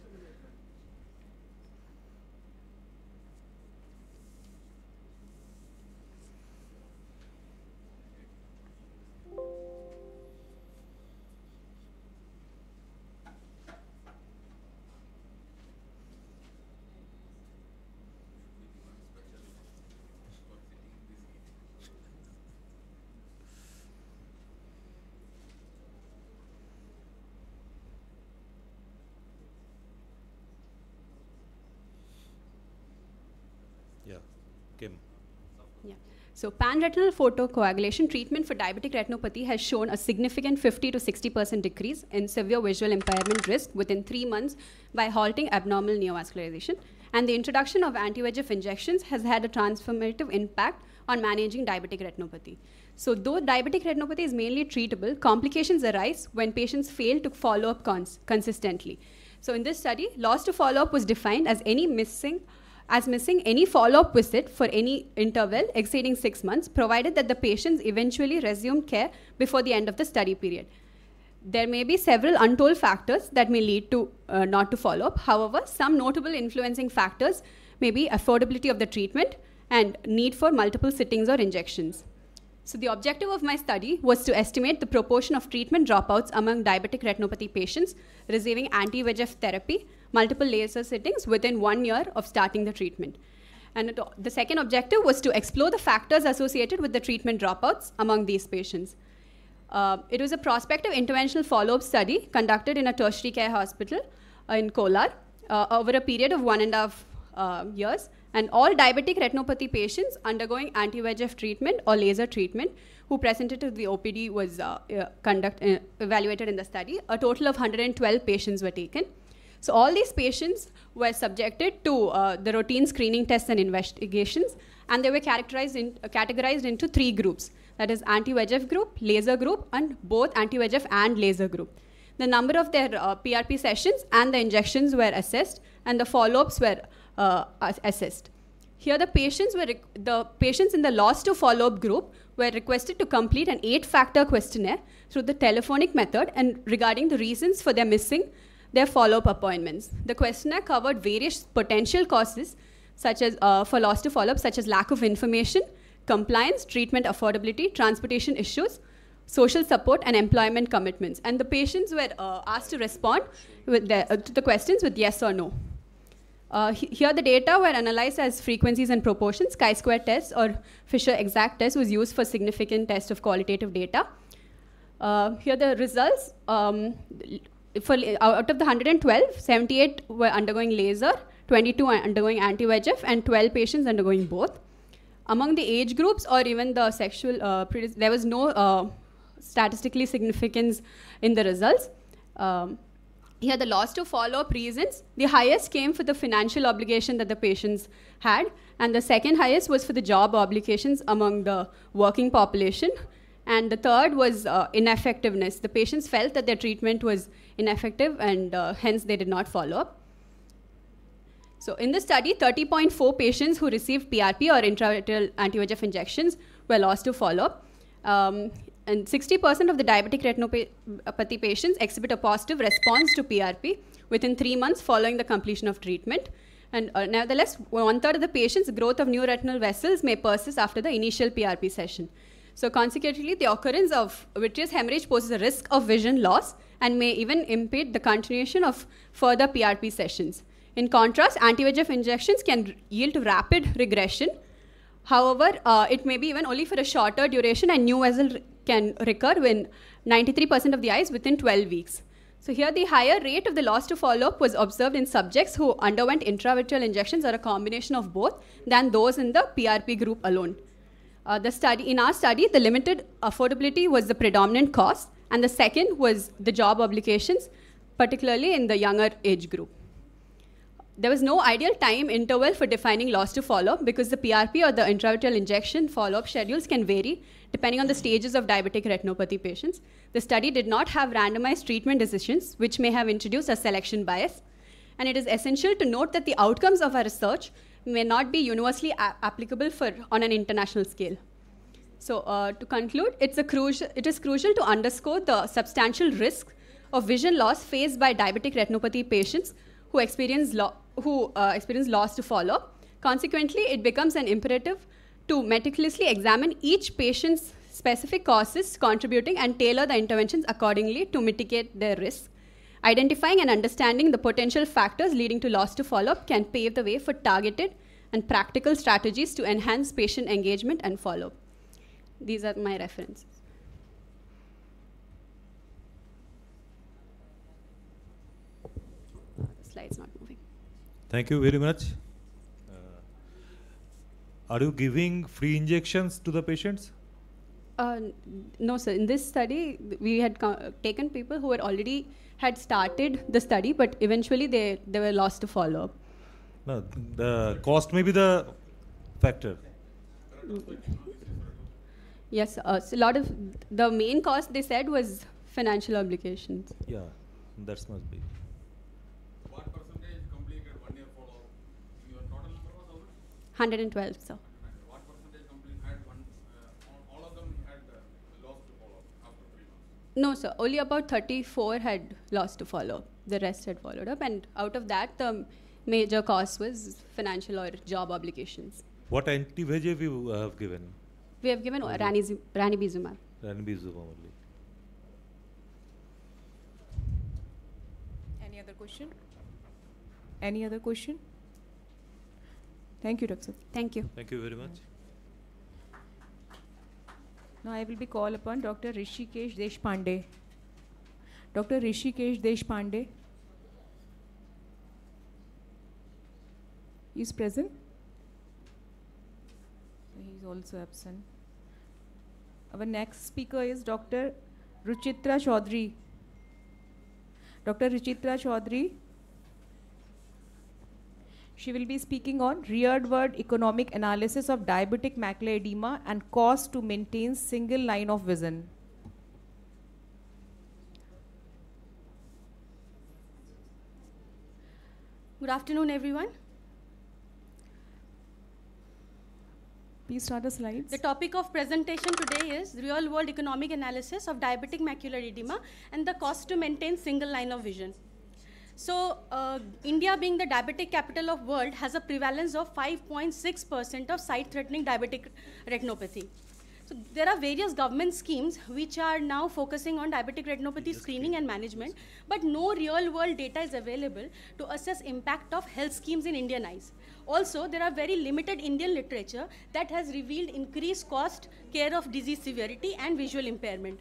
So pan-retinal photocoagulation treatment for diabetic retinopathy has shown a significant 50 to 60% decrease in severe visual impairment risk within three months by halting abnormal neovascularization. And the introduction of anti-VEGF injections has had a transformative impact on managing diabetic retinopathy. So though diabetic retinopathy is mainly treatable, complications arise when patients fail to follow up cons- consistently. So in this study, loss to follow-up was defined as any missing as missing any follow-up visit for any interval exceeding six months, provided that the patients eventually resumed care before the end of the study period. There may be several untold factors that may lead to uh, not to follow up. However, some notable influencing factors may be affordability of the treatment and need for multiple sittings or injections. So the objective of my study was to estimate the proportion of treatment dropouts among diabetic retinopathy patients receiving anti-VEGF therapy, multiple laser sittings within one year of starting the treatment. And it, the second objective was to explore the factors associated with the treatment dropouts among these patients. Uh, it was a prospective interventional follow-up study conducted in a tertiary care hospital uh, in Kolar uh, over a period of one and a half uh, years. And all diabetic retinopathy patients undergoing anti-VEGF treatment or laser treatment who presented to the OPD was uh, uh, conduct, uh, evaluated in the study. A total of 112 patients were taken. So all these patients were subjected to uh, the routine screening tests and investigations, and they were characterized in, uh, categorized into three groups. That is anti-VEGF group, laser group, and both anti-VEGF and laser group. The number of their PRP sessions and the injections were assessed, and the follow-ups were uh, assessed. Here, the patients were the patients in the lost to follow-up group were requested to complete an eight-factor questionnaire through the telephonic method and regarding the reasons for their missing their follow-up appointments. The questionnaire covered various potential causes, such as uh, for loss to follow-up, such as lack of information, compliance, treatment affordability, transportation issues, social support, and employment commitments. And the patients were uh, asked to respond with the, uh, to the questions with yes or no. Uh, he- here, the data were analyzed as frequencies and proportions. Chi-square test or Fisher exact test was used for significant test of qualitative data. Uh, here, the results um, for out of the 112, 78 were undergoing laser, 22 undergoing anti-VEGF, and 12 patients undergoing both. Among the age groups or even the sexual, uh, there was no uh, statistically significance in the results. Um, here, the loss to follow-up reasons, the highest came for the financial obligation that the patients had, and the second highest was for the job obligations among the working population. And the third was uh, ineffectiveness. The patients felt that their treatment was ineffective and uh, hence they did not follow up. So in the study, 30.4 patients who received PRP or intravitreal anti-VEGF injections were lost to follow-up. Um, and 60% of the diabetic retinopathy patients exhibit a positive response to PRP within three months following the completion of treatment. And uh, nevertheless, one third of the patients' growth of new retinal vessels may persist after the initial PRP session. So, consequently, the occurrence of vitreous hemorrhage poses a risk of vision loss and may even impede the continuation of further PRP sessions. In contrast, anti VEGF injections can yield to rapid regression. However, uh, it may be even only for a shorter duration, and new vessel can recur in 93% of the eyes within 12 weeks. So here the higher rate of the loss to follow-up was observed in subjects who underwent intravitreal injections or a combination of both than those in the PRP group alone. Uh, the study, in our study, the limited affordability was the predominant cause, and the second was the job obligations, particularly in the younger age group. There was no ideal time interval for defining loss to follow up because the PRP or the intravitreal injection follow-up schedules can vary depending on the stages of diabetic retinopathy patients. The study did not have randomized treatment decisions, which may have introduced a selection bias. And it is essential to note that the outcomes of our research may not be universally applicable for, on an international scale. So uh, to conclude, it's a crucial, it is crucial to underscore the substantial risk of vision loss faced by diabetic retinopathy patients who experience, who, uh, experience loss to follow. Consequently, it becomes an imperative to meticulously examine each patient's specific causes contributing and tailor the interventions accordingly to mitigate their risk. Identifying and understanding the potential factors leading to loss to follow up can pave the way for targeted and practical strategies to enhance patient engagement and follow up. These are my references. Not moving. Thank you very much. Are you giving free injections to the patients? Uh, no, sir. In this study, we had taken people who had already had started the study, but eventually they, they were lost to follow up. No, the cost may be the factor. Yes, uh, so a lot of the main cost they said was financial obligations. Yeah, that must be. 112, sir. What percentage complete had one, uh, all of them had uh, lost to follow after three months? No, sir. Only about 34 had lost to follow. The rest had followed up. And out of that, the major cause was financial or job obligations. What anti-VEGF you have given? We have given ranibizumab. Ranibizumab only. Any other question? Any other question? Thank you, Dr. Thank you. Thank you very much. Now I will be called upon Dr. Rishikesh Deshpande. Dr. Rishikesh Deshpande is present. He is also absent. Our next speaker is Dr. Ruchitra Chaudhary. Dr. Ruchitra Chaudhary she will be speaking on rearward economic analysis of diabetic macular edema and cost to maintain single line of vision. Good afternoon, everyone. Please start the slides. The topic of presentation today is real world economic analysis of diabetic macular edema and the cost to maintain single line of vision. So uh, India being the diabetic capital of world has a prevalence of 5.6% of sight-threatening diabetic retinopathy. So there are various government schemes which are now focusing on diabetic retinopathy screening and management, but no real-world data is available to assess impact of health schemes in Indian eyes. Also, there are very limited Indian literature that has revealed increased cost, care of disease severity, and visual impairment.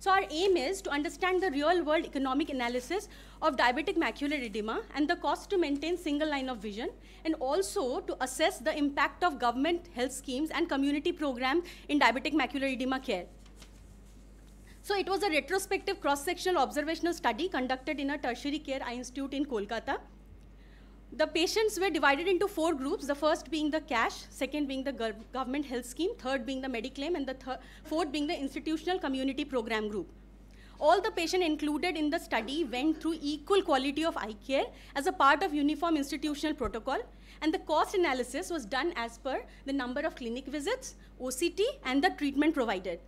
So our aim is to understand the real world economic analysis of diabetic macular edema and the cost to maintain single line of vision and also to assess the impact of government health schemes and community programs in diabetic macular edema care. So it was a retrospective cross-sectional observational study conducted in a tertiary care eye institute in Kolkata. The patients were divided into four groups, the first being the cash, second being the government health scheme, third being the Mediclaim, and the fourth being the institutional community program group. All the patients included in the study went through equal quality of eye care as a part of uniform institutional protocol, and the cost analysis was done as per the number of clinic visits, OCT, and the treatment provided.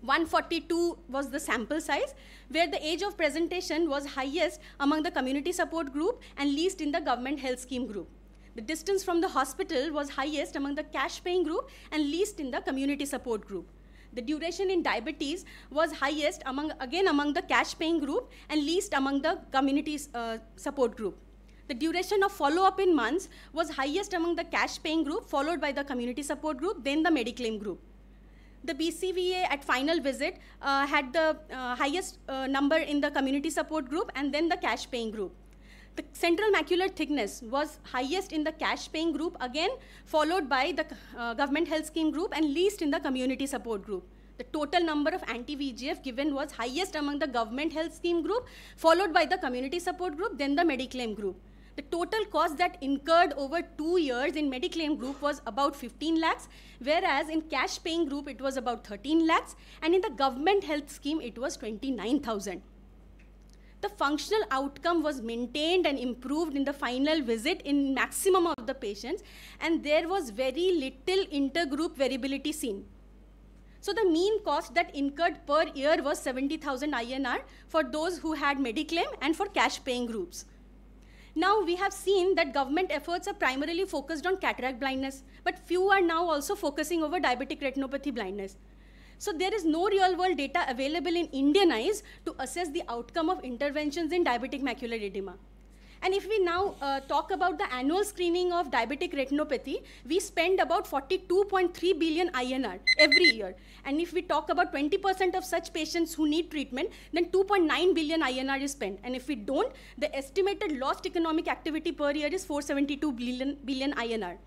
142 was the sample size, where the age of presentation was highest among the community support group and least in the government health scheme group. The distance from the hospital was highest among the cash paying group and least in the community support group. The duration in diabetes was highest among, again among the cash paying group and least among the community uh, support group. The duration of follow-up in months was highest among the cash paying group, followed by the community support group, then the Mediclaim group the BCVA at final visit uh, had the uh, highest uh, number in the community support group and then the cash paying group. The central macular thickness was highest in the cash paying group again followed by the uh, government health scheme group and least in the community support group. The total number of anti-VEGF given was highest among the government health scheme group followed by the community support group then the Mediclaim group. The total cost that incurred over two years in Mediclaim group was about 15 lakhs, whereas in cash paying group it was about 13 lakhs, and in the government health scheme it was 29,000. The functional outcome was maintained and improved in the final visit in maximum of the patients, and there was very little intergroup variability seen. So the mean cost that incurred per year was 70,000 INR for those who had Mediclaim and for cash paying groups. Now we have seen that government efforts are primarily focused on cataract blindness, but few are now also focusing over diabetic retinopathy blindness. So there is no real world data available in Indian eyes to assess the outcome of interventions in diabetic macular edema. And if we now uh, talk about the annual screening of diabetic retinopathy, we spend about 42.3 billion INR every year. And if we talk about 20% of such patients who need treatment, then 2.9 billion INR is spent. And if we don't, the estimated lost economic activity per year is 472 billion, billion INR.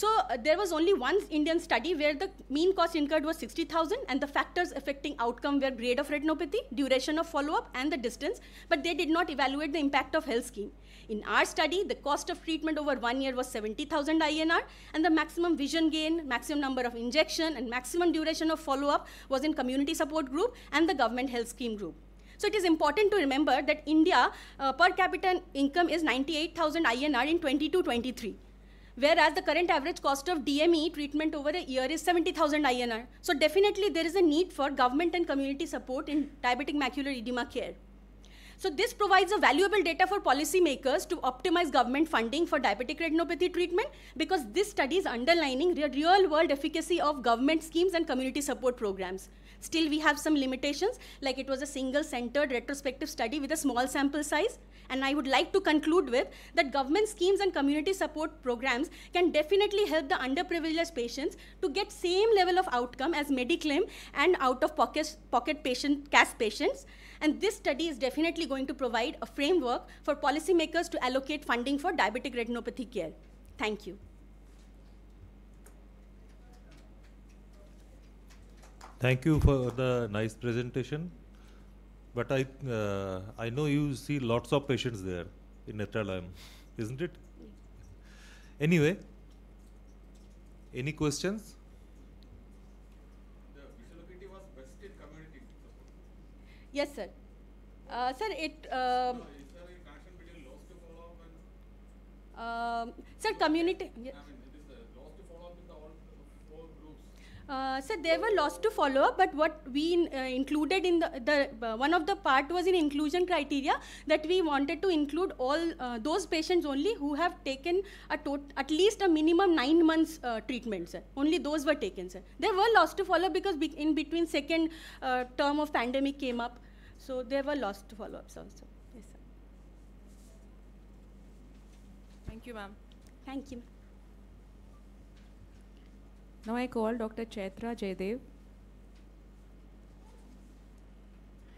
So uh, there was only one Indian study where the mean cost incurred was 60,000 and the factors affecting outcome were grade of retinopathy, duration of follow-up and the distance, but they did not evaluate the impact of health scheme. In our study, the cost of treatment over one year was 70,000 INR and the maximum vision gain, maximum number of injection and maximum duration of follow-up was in community support group and the government health scheme group. So it is important to remember that India uh, per capita income is 98,000 INR in 22-23 whereas the current average cost of DME treatment over a year is 70,000 INR. So definitely there is a need for government and community support in diabetic macular edema care. So this provides a valuable data for policymakers to optimize government funding for diabetic retinopathy treatment because this study is underlining the real world efficacy of government schemes and community support programs. Still, we have some limitations, like it was a single-centered retrospective study with a small sample size. And I would like to conclude with that government schemes and community support programs can definitely help the underprivileged patients to get same level of outcome as Mediclaim and out-of-pocket pocket patient, cash patients. And this study is definitely going to provide a framework for policymakers to allocate funding for diabetic retinopathy care. Thank you. Thank you for the nice presentation. But I, uh, I know you see lots of patients there in Netralayam, isn't it? Anyway, any questions? The visual acuity was best in community. Yes, sir. Uh, sir, it. Um, No, is there a connection between loss to follow-up and, um, sir, community. yeah. I mean, it is uh, loss to follow-up in the all four groups? Uh, so there were lots to follow up, but what we in, uh, included in the, the uh, one of the part was in inclusion criteria that we wanted to include all uh, those patients only who have taken a tot- at least a minimum nine months uh, treatment, sir. Only those were taken, sir. There were lots to follow because be- in between second uh, term of pandemic came up, so there were lots to follow ups also. Yes, sir. Thank you, ma'am. Thank you. Now I call Dr. Chaitra Jayadev.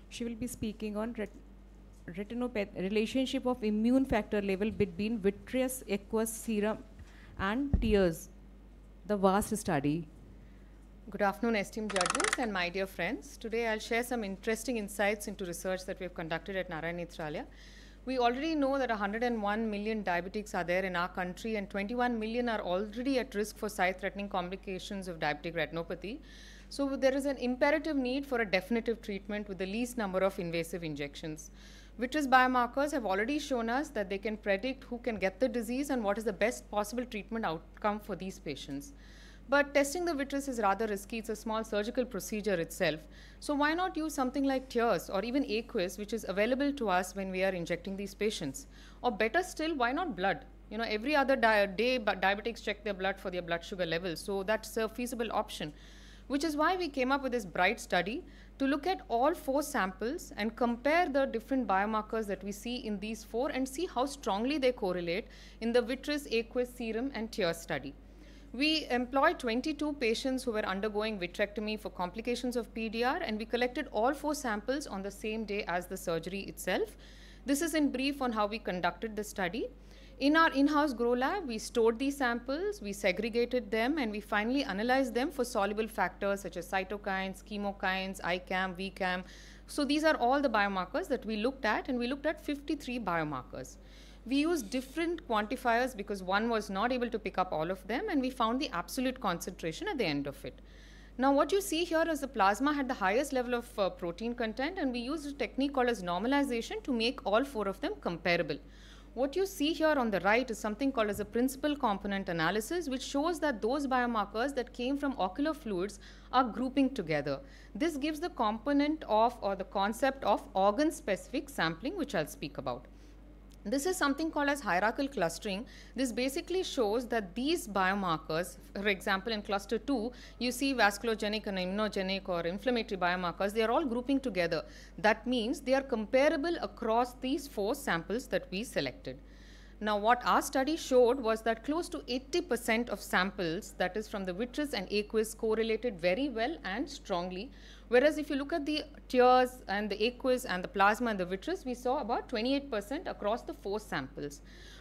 she will be speaking on ret- retinopath relationship of immune factor level between vitreous aqueous serum and tears, the vast study. Good afternoon, esteemed judges and my dear friends. Today I'll share some interesting insights into research that we have conducted at Narayana Nethralaya. We already know that 101 million diabetics are there in our country and 21 million are already at risk for sight-threatening complications of diabetic retinopathy. So there is an imperative need for a definitive treatment with the least number of invasive injections. Vitreous biomarkers have already shown us that they can predict who can get the disease and what is the best possible treatment outcome for these patients. But testing the vitreous is rather risky. It's a small surgical procedure itself. So why not use something like tears or even aqueous, which is available to us when we are injecting these patients? Or better still, why not blood? You know, every other di- day, but diabetics check their blood for their blood sugar levels. So that's a feasible option. Which is why we came up with this bright study to look at all four samples and compare the different biomarkers that we see in these four and see how strongly they correlate in the vitreous aqueous serum and tear study. We employed 22 patients who were undergoing vitrectomy for complications of PDR, and we collected all four samples on the same day as the surgery itself. This is in brief on how we conducted the study. In our in house grow lab, we stored these samples, we segregated them, and we finally analyzed them for soluble factors such as cytokines, chemokines, ICAM, VCAM. So, these are all the biomarkers that we looked at, and we looked at 53 biomarkers. We used different quantifiers because one was not able to pick up all of them, and we found the absolute concentration at the end of it. Now, what you see here is the plasma had the highest level of uh, protein content, and we used a technique called as normalization to make all four of them comparable. What you see here on the right is something called as a principal component analysis, which shows that those biomarkers that came from ocular fluids are grouping together. This gives the component of or the concept of organ specific sampling, which I'll speak about. This is something called as hierarchical clustering. This basically shows that these biomarkers, for example, in cluster 2, you see vasculogenic and immunogenic or inflammatory biomarkers, they are all grouping together. That means they are comparable across these four samples that we selected. Now, what our study showed was that close to 80% of samples, that is from the vitreous and aqueous, correlated very well and strongly. Whereas, if you look at the tears and the aqueous and the plasma and the vitreous, we saw about 28% across the four samples.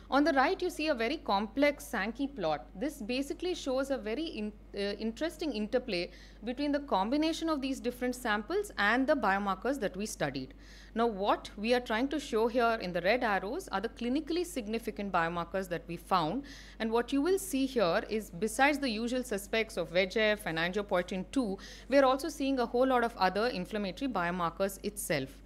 On the right, you see a very complex Sankey plot. This basically shows a very in, uh, interesting interplay between the combination of these different samples and the biomarkers that we studied. Now, what we are trying to show here in the red arrows are the clinically significant biomarkers that we found. And what you will see here is besides the usual suspects of VEGF and angiopoietin 2, we are also seeing a whole lot of other inflammatory biomarkers itself.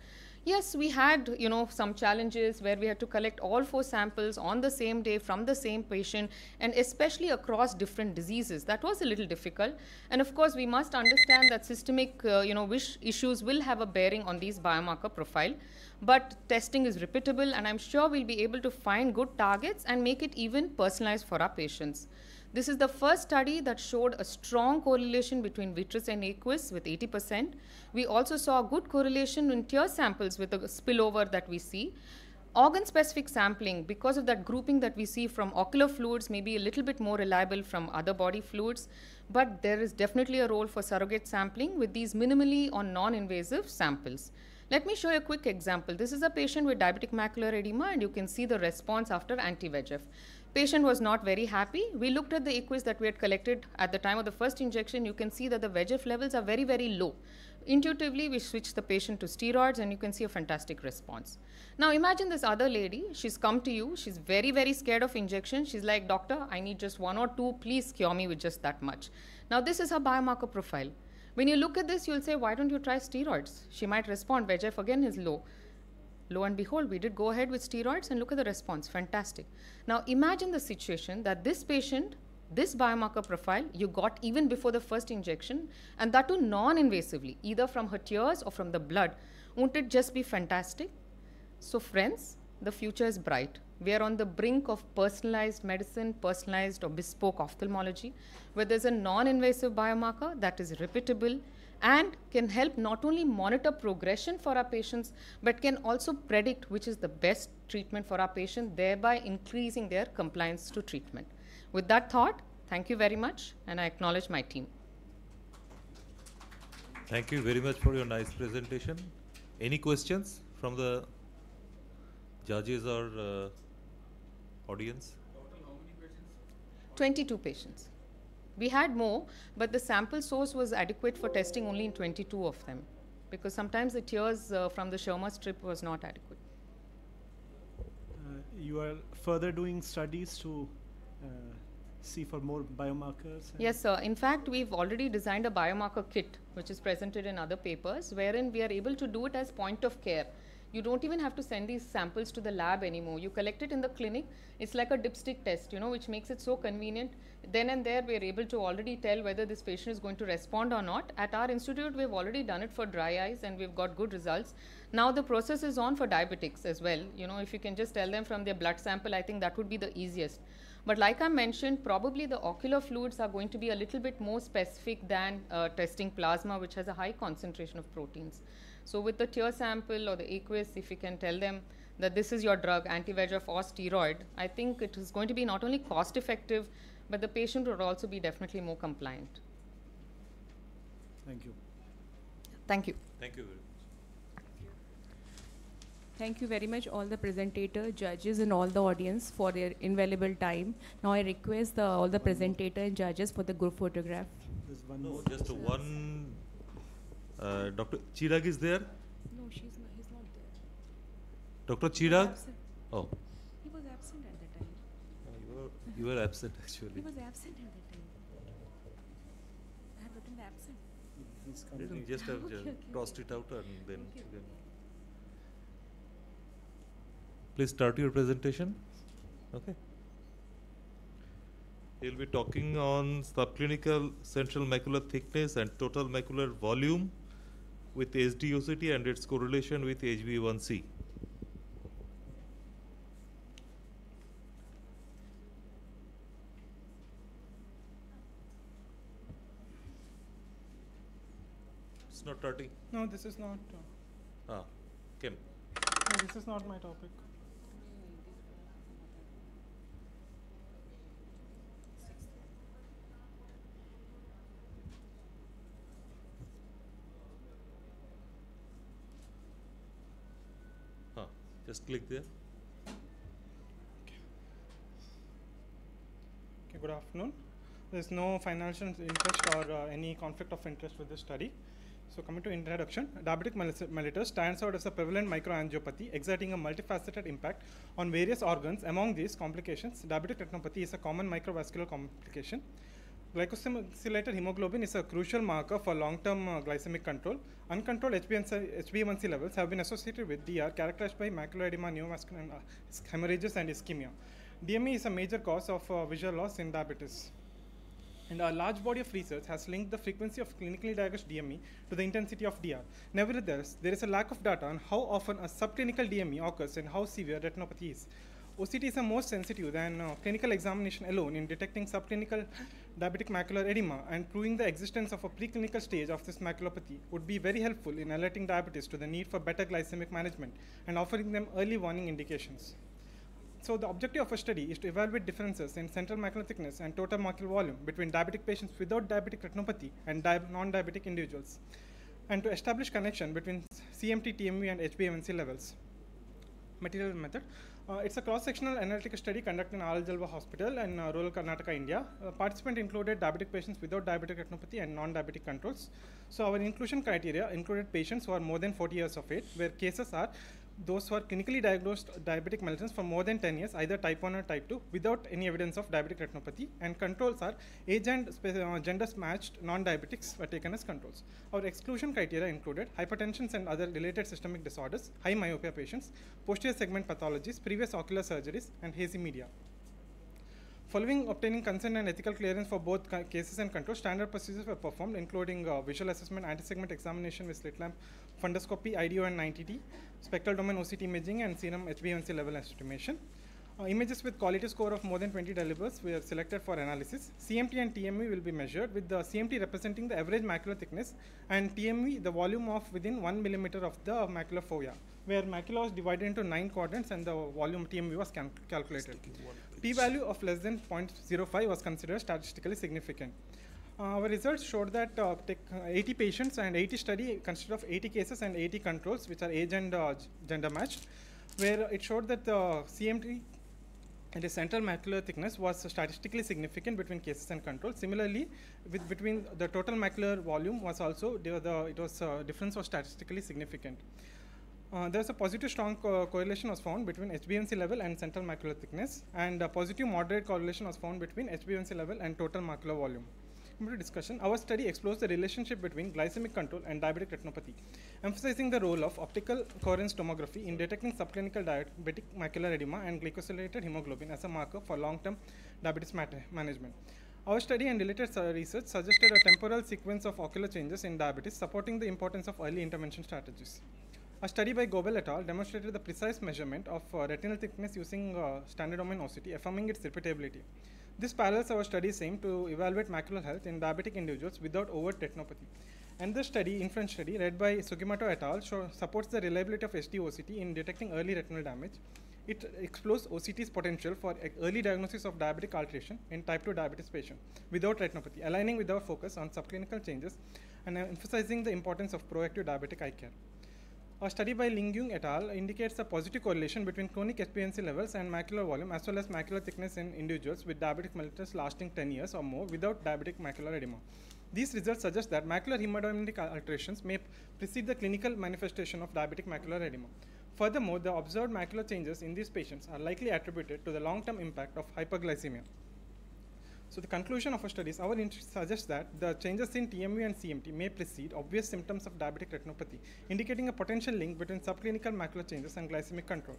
Yes, we had, you know, some challenges where we had to collect all four samples on the same day from the same patient and especially across different diseases. That was a little difficult. And of course, we must understand that systemic, uh, you know, wish issues will have a bearing on these biomarker profile. But testing is repeatable and I'm sure we'll be able to find good targets and make it even personalized for our patients. This is the first study that showed a strong correlation between vitreous and aqueous with 80%. We also saw a good correlation in tear samples with the spillover that we see. Organ specific sampling, because of that grouping that we see from ocular fluids, may be a little bit more reliable from other body fluids, but there is definitely a role for surrogate sampling with these minimally or non invasive samples. Let me show you a quick example. This is a patient with diabetic macular edema, and you can see the response after anti VEGF. Patient was not very happy. We looked at the aqueous that we had collected at the time of the first injection. You can see that the VEGF levels are very, very low. Intuitively, we switched the patient to steroids, and you can see a fantastic response. Now, imagine this other lady. She's come to you. She's very, very scared of injection. She's like, Doctor, I need just one or two. Please cure me with just that much. Now, this is her biomarker profile. When you look at this, you'll say, Why don't you try steroids? She might respond. VEGF again is low. Lo and behold, we did go ahead with steroids and look at the response. Fantastic. Now, imagine the situation that this patient this biomarker profile you got even before the first injection, and that too non invasively, either from her tears or from the blood. Won't it just be fantastic? So, friends, the future is bright. We are on the brink of personalized medicine, personalized or bespoke ophthalmology, where there's a non invasive biomarker that is repeatable and can help not only monitor progression for our patients, but can also predict which is the best treatment for our patient, thereby increasing their compliance to treatment. With that thought, thank you very much, and I acknowledge my team. Thank you very much for your nice presentation. Any questions from the judges or uh, audience? 22 patients. We had more, but the sample source was adequate for testing only in 22 of them because sometimes the tears uh, from the Schirmer strip was not adequate. Uh, you are further doing studies to uh, see for more biomarkers? Yes, sir. In fact, we've already designed a biomarker kit, which is presented in other papers, wherein we are able to do it as point of care. You don't even have to send these samples to the lab anymore. You collect it in the clinic. It's like a dipstick test, you know, which makes it so convenient. Then and there, we are able to already tell whether this patient is going to respond or not. At our institute, we've already done it for dry eyes and we've got good results. Now the process is on for diabetics as well. You know, if you can just tell them from their blood sample, I think that would be the easiest. But like I mentioned, probably the ocular fluids are going to be a little bit more specific than uh, testing plasma, which has a high concentration of proteins. So with the tear sample or the aqueous, if you can tell them that this is your drug, anti-VEGF or steroid, I think it is going to be not only cost effective, but the patient would also be definitely more compliant. Thank you. Thank you. Thank you very much. Thank you very much, all the presentator, judges, and all the audience for their invaluable time. Now I request the, all the presentator and judges for the group photograph. There's one No, just one. Uh, Dr. Chirag is there? No, she's not, he's not there. Dr. Chirag? absent. Oh, He was absent at that time. you were, you were absent actually. He was absent at that time. I have written absent. He's Didn't coming. just have Okay, okay, crossed okay. it out and then. Okay, you okay. can- Please start your presentation. Okay. He'll be talking on subclinical central macular thickness and total macular volume with SDOCT and its correlation with HbA1c. It's not starting. No, this is not. Uh, Ah, Kim. no, this is not my topic. Ah, just click there. Okay, good afternoon. There's no financial interest or uh, any conflict of interest with this study. So coming to introduction, diabetic mellitus stands out as a prevalent microangiopathy exerting a multifaceted impact on various organs. Among these complications, diabetic retinopathy is a common microvascular complication. Glycosylated hemoglobin is a crucial marker for long-term uh, glycemic control. Uncontrolled HbA1c HbA1c levels have been associated with DR characterized by macular edema, neovascular uh, hemorrhages and ischemia. DME is a major cause of uh, visual loss in diabetes. And a large body of research has linked the frequency of clinically diagnosed DME to the intensity of DR. Nevertheless, there is a lack of data on how often a subclinical DME occurs and how severe retinopathy is. OCT is a more sensitive than uh, clinical examination alone in detecting subclinical diabetic macular edema and proving the existence of a preclinical stage of this maculopathy would be very helpful in alerting diabetics to the need for better glycemic management and offering them early warning indications. So the objective of a study is to evaluate differences in central macular thickness and total macular volume between diabetic patients without diabetic retinopathy and di- non-diabetic individuals, and to establish connection between CMT, TMV, and HbA1c levels. Material method. Uh, it's a cross-sectional analytical study conducted in RL Jalappa Hospital in uh, rural Karnataka, India. Uh, participant included diabetic patients without diabetic retinopathy and non-diabetic controls. So our inclusion criteria included patients who are more than 40 years of age, where cases are those who are clinically diagnosed diabetic mellitus for more than 10 years, either type 1 or type 2, without any evidence of diabetic retinopathy. And controls are age and uh, gender matched non-diabetics were taken as controls. Our exclusion criteria included hypertension and other related systemic disorders, high myopia patients, posterior segment pathologies, previous ocular surgeries, and hazy media. Following obtaining consent and ethical clearance for both ca- cases and controls, standard procedures were performed, including uh, visual assessment, anti-segment examination with slit lamp, fundoscopy, IDO and 90D, spectral domain OCT imaging, and serum HbA1c level estimation. Uh, images with quality score of more than 20 delivers were selected for analysis. CMT and TME will be measured with the CMT representing the average macular thickness and TME the volume of within 1 millimeter of the macular fovea, where macula was divided into 9 quadrants and the volume TME was cal- calculated. P-value of less than 0.05 was considered statistically significant. Uh, our results showed that uh, uh, 80 patients and 80 study consisted of 80 cases and 80 controls, which are age and uh, gender matched, where it showed that the CMT and the central macular thickness was statistically significant between cases and controls. Similarly, with between the total macular volume was also the, the it was uh, difference was statistically significant. Uh, there's a positive strong co- correlation was found between HbA1c level and central macular thickness, and a positive moderate correlation was found between HbA1c level and total macular volume. Coming to discussion, our study explores the relationship between glycemic control and diabetic retinopathy, emphasizing the role of optical coherence tomography in detecting subclinical diabetic macular edema and glycosylated hemoglobin as a marker for long-term diabetes management. Our study and related research suggested a temporal sequence of ocular changes in diabetes, supporting the importance of early intervention strategies. A study by Gobel et al. demonstrated the precise measurement of uh, retinal thickness using uh, standard domain OCT, affirming its repeatability. This parallels our study's aim to evaluate macular health in diabetic individuals without overt retinopathy. And this study, influence study, led by Sugimoto et al., show, supports the reliability of HD OCT in detecting early retinal damage. It explores OCT's potential for e- early diagnosis of diabetic alteration in type 2 diabetes patients without retinopathy, aligning with our focus on subclinical changes and uh, emphasizing the importance of proactive diabetic eye care. A study by Lingyung et al. indicates a positive correlation between chronic HbA1c levels and macular volume as well as macular thickness in individuals with diabetic mellitus lasting 10 years or more without diabetic macular edema. These results suggest that macular hemodynamic alterations may precede the clinical manifestation of diabetic macular edema. Furthermore, the observed macular changes in these patients are likely attributed to the long-term impact of hyperglycemia. So the conclusion of our studies, our interest suggests that the changes in TMV and CMT may precede obvious symptoms of diabetic retinopathy, indicating a potential link between subclinical macular changes and glycemic control.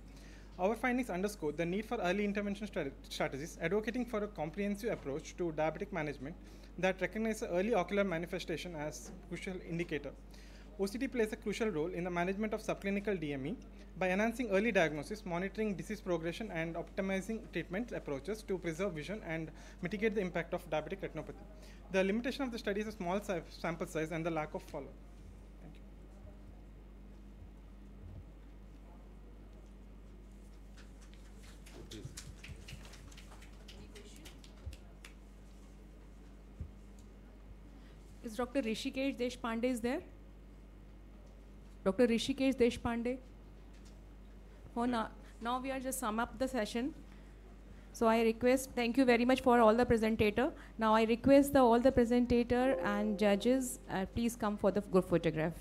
Our findings underscore the need for early intervention strategies, advocating for a comprehensive approach to diabetic management that recognizes early ocular manifestation as crucial indicator. OCT plays a crucial role in the management of subclinical DME by enhancing early diagnosis, monitoring disease progression, and optimizing treatment approaches to preserve vision and mitigate the impact of diabetic retinopathy. The limitation of the study is a small sample size and the lack of follow. Thank you. Is Dr. Rishikesh Deshpande is there? Dr. Rishikesh Deshpande? Oh, now, now we are just sum up the session. So I request, thank you very much for all the presentator. Now I request the, all the presentator and judges, uh, please come for the group photograph.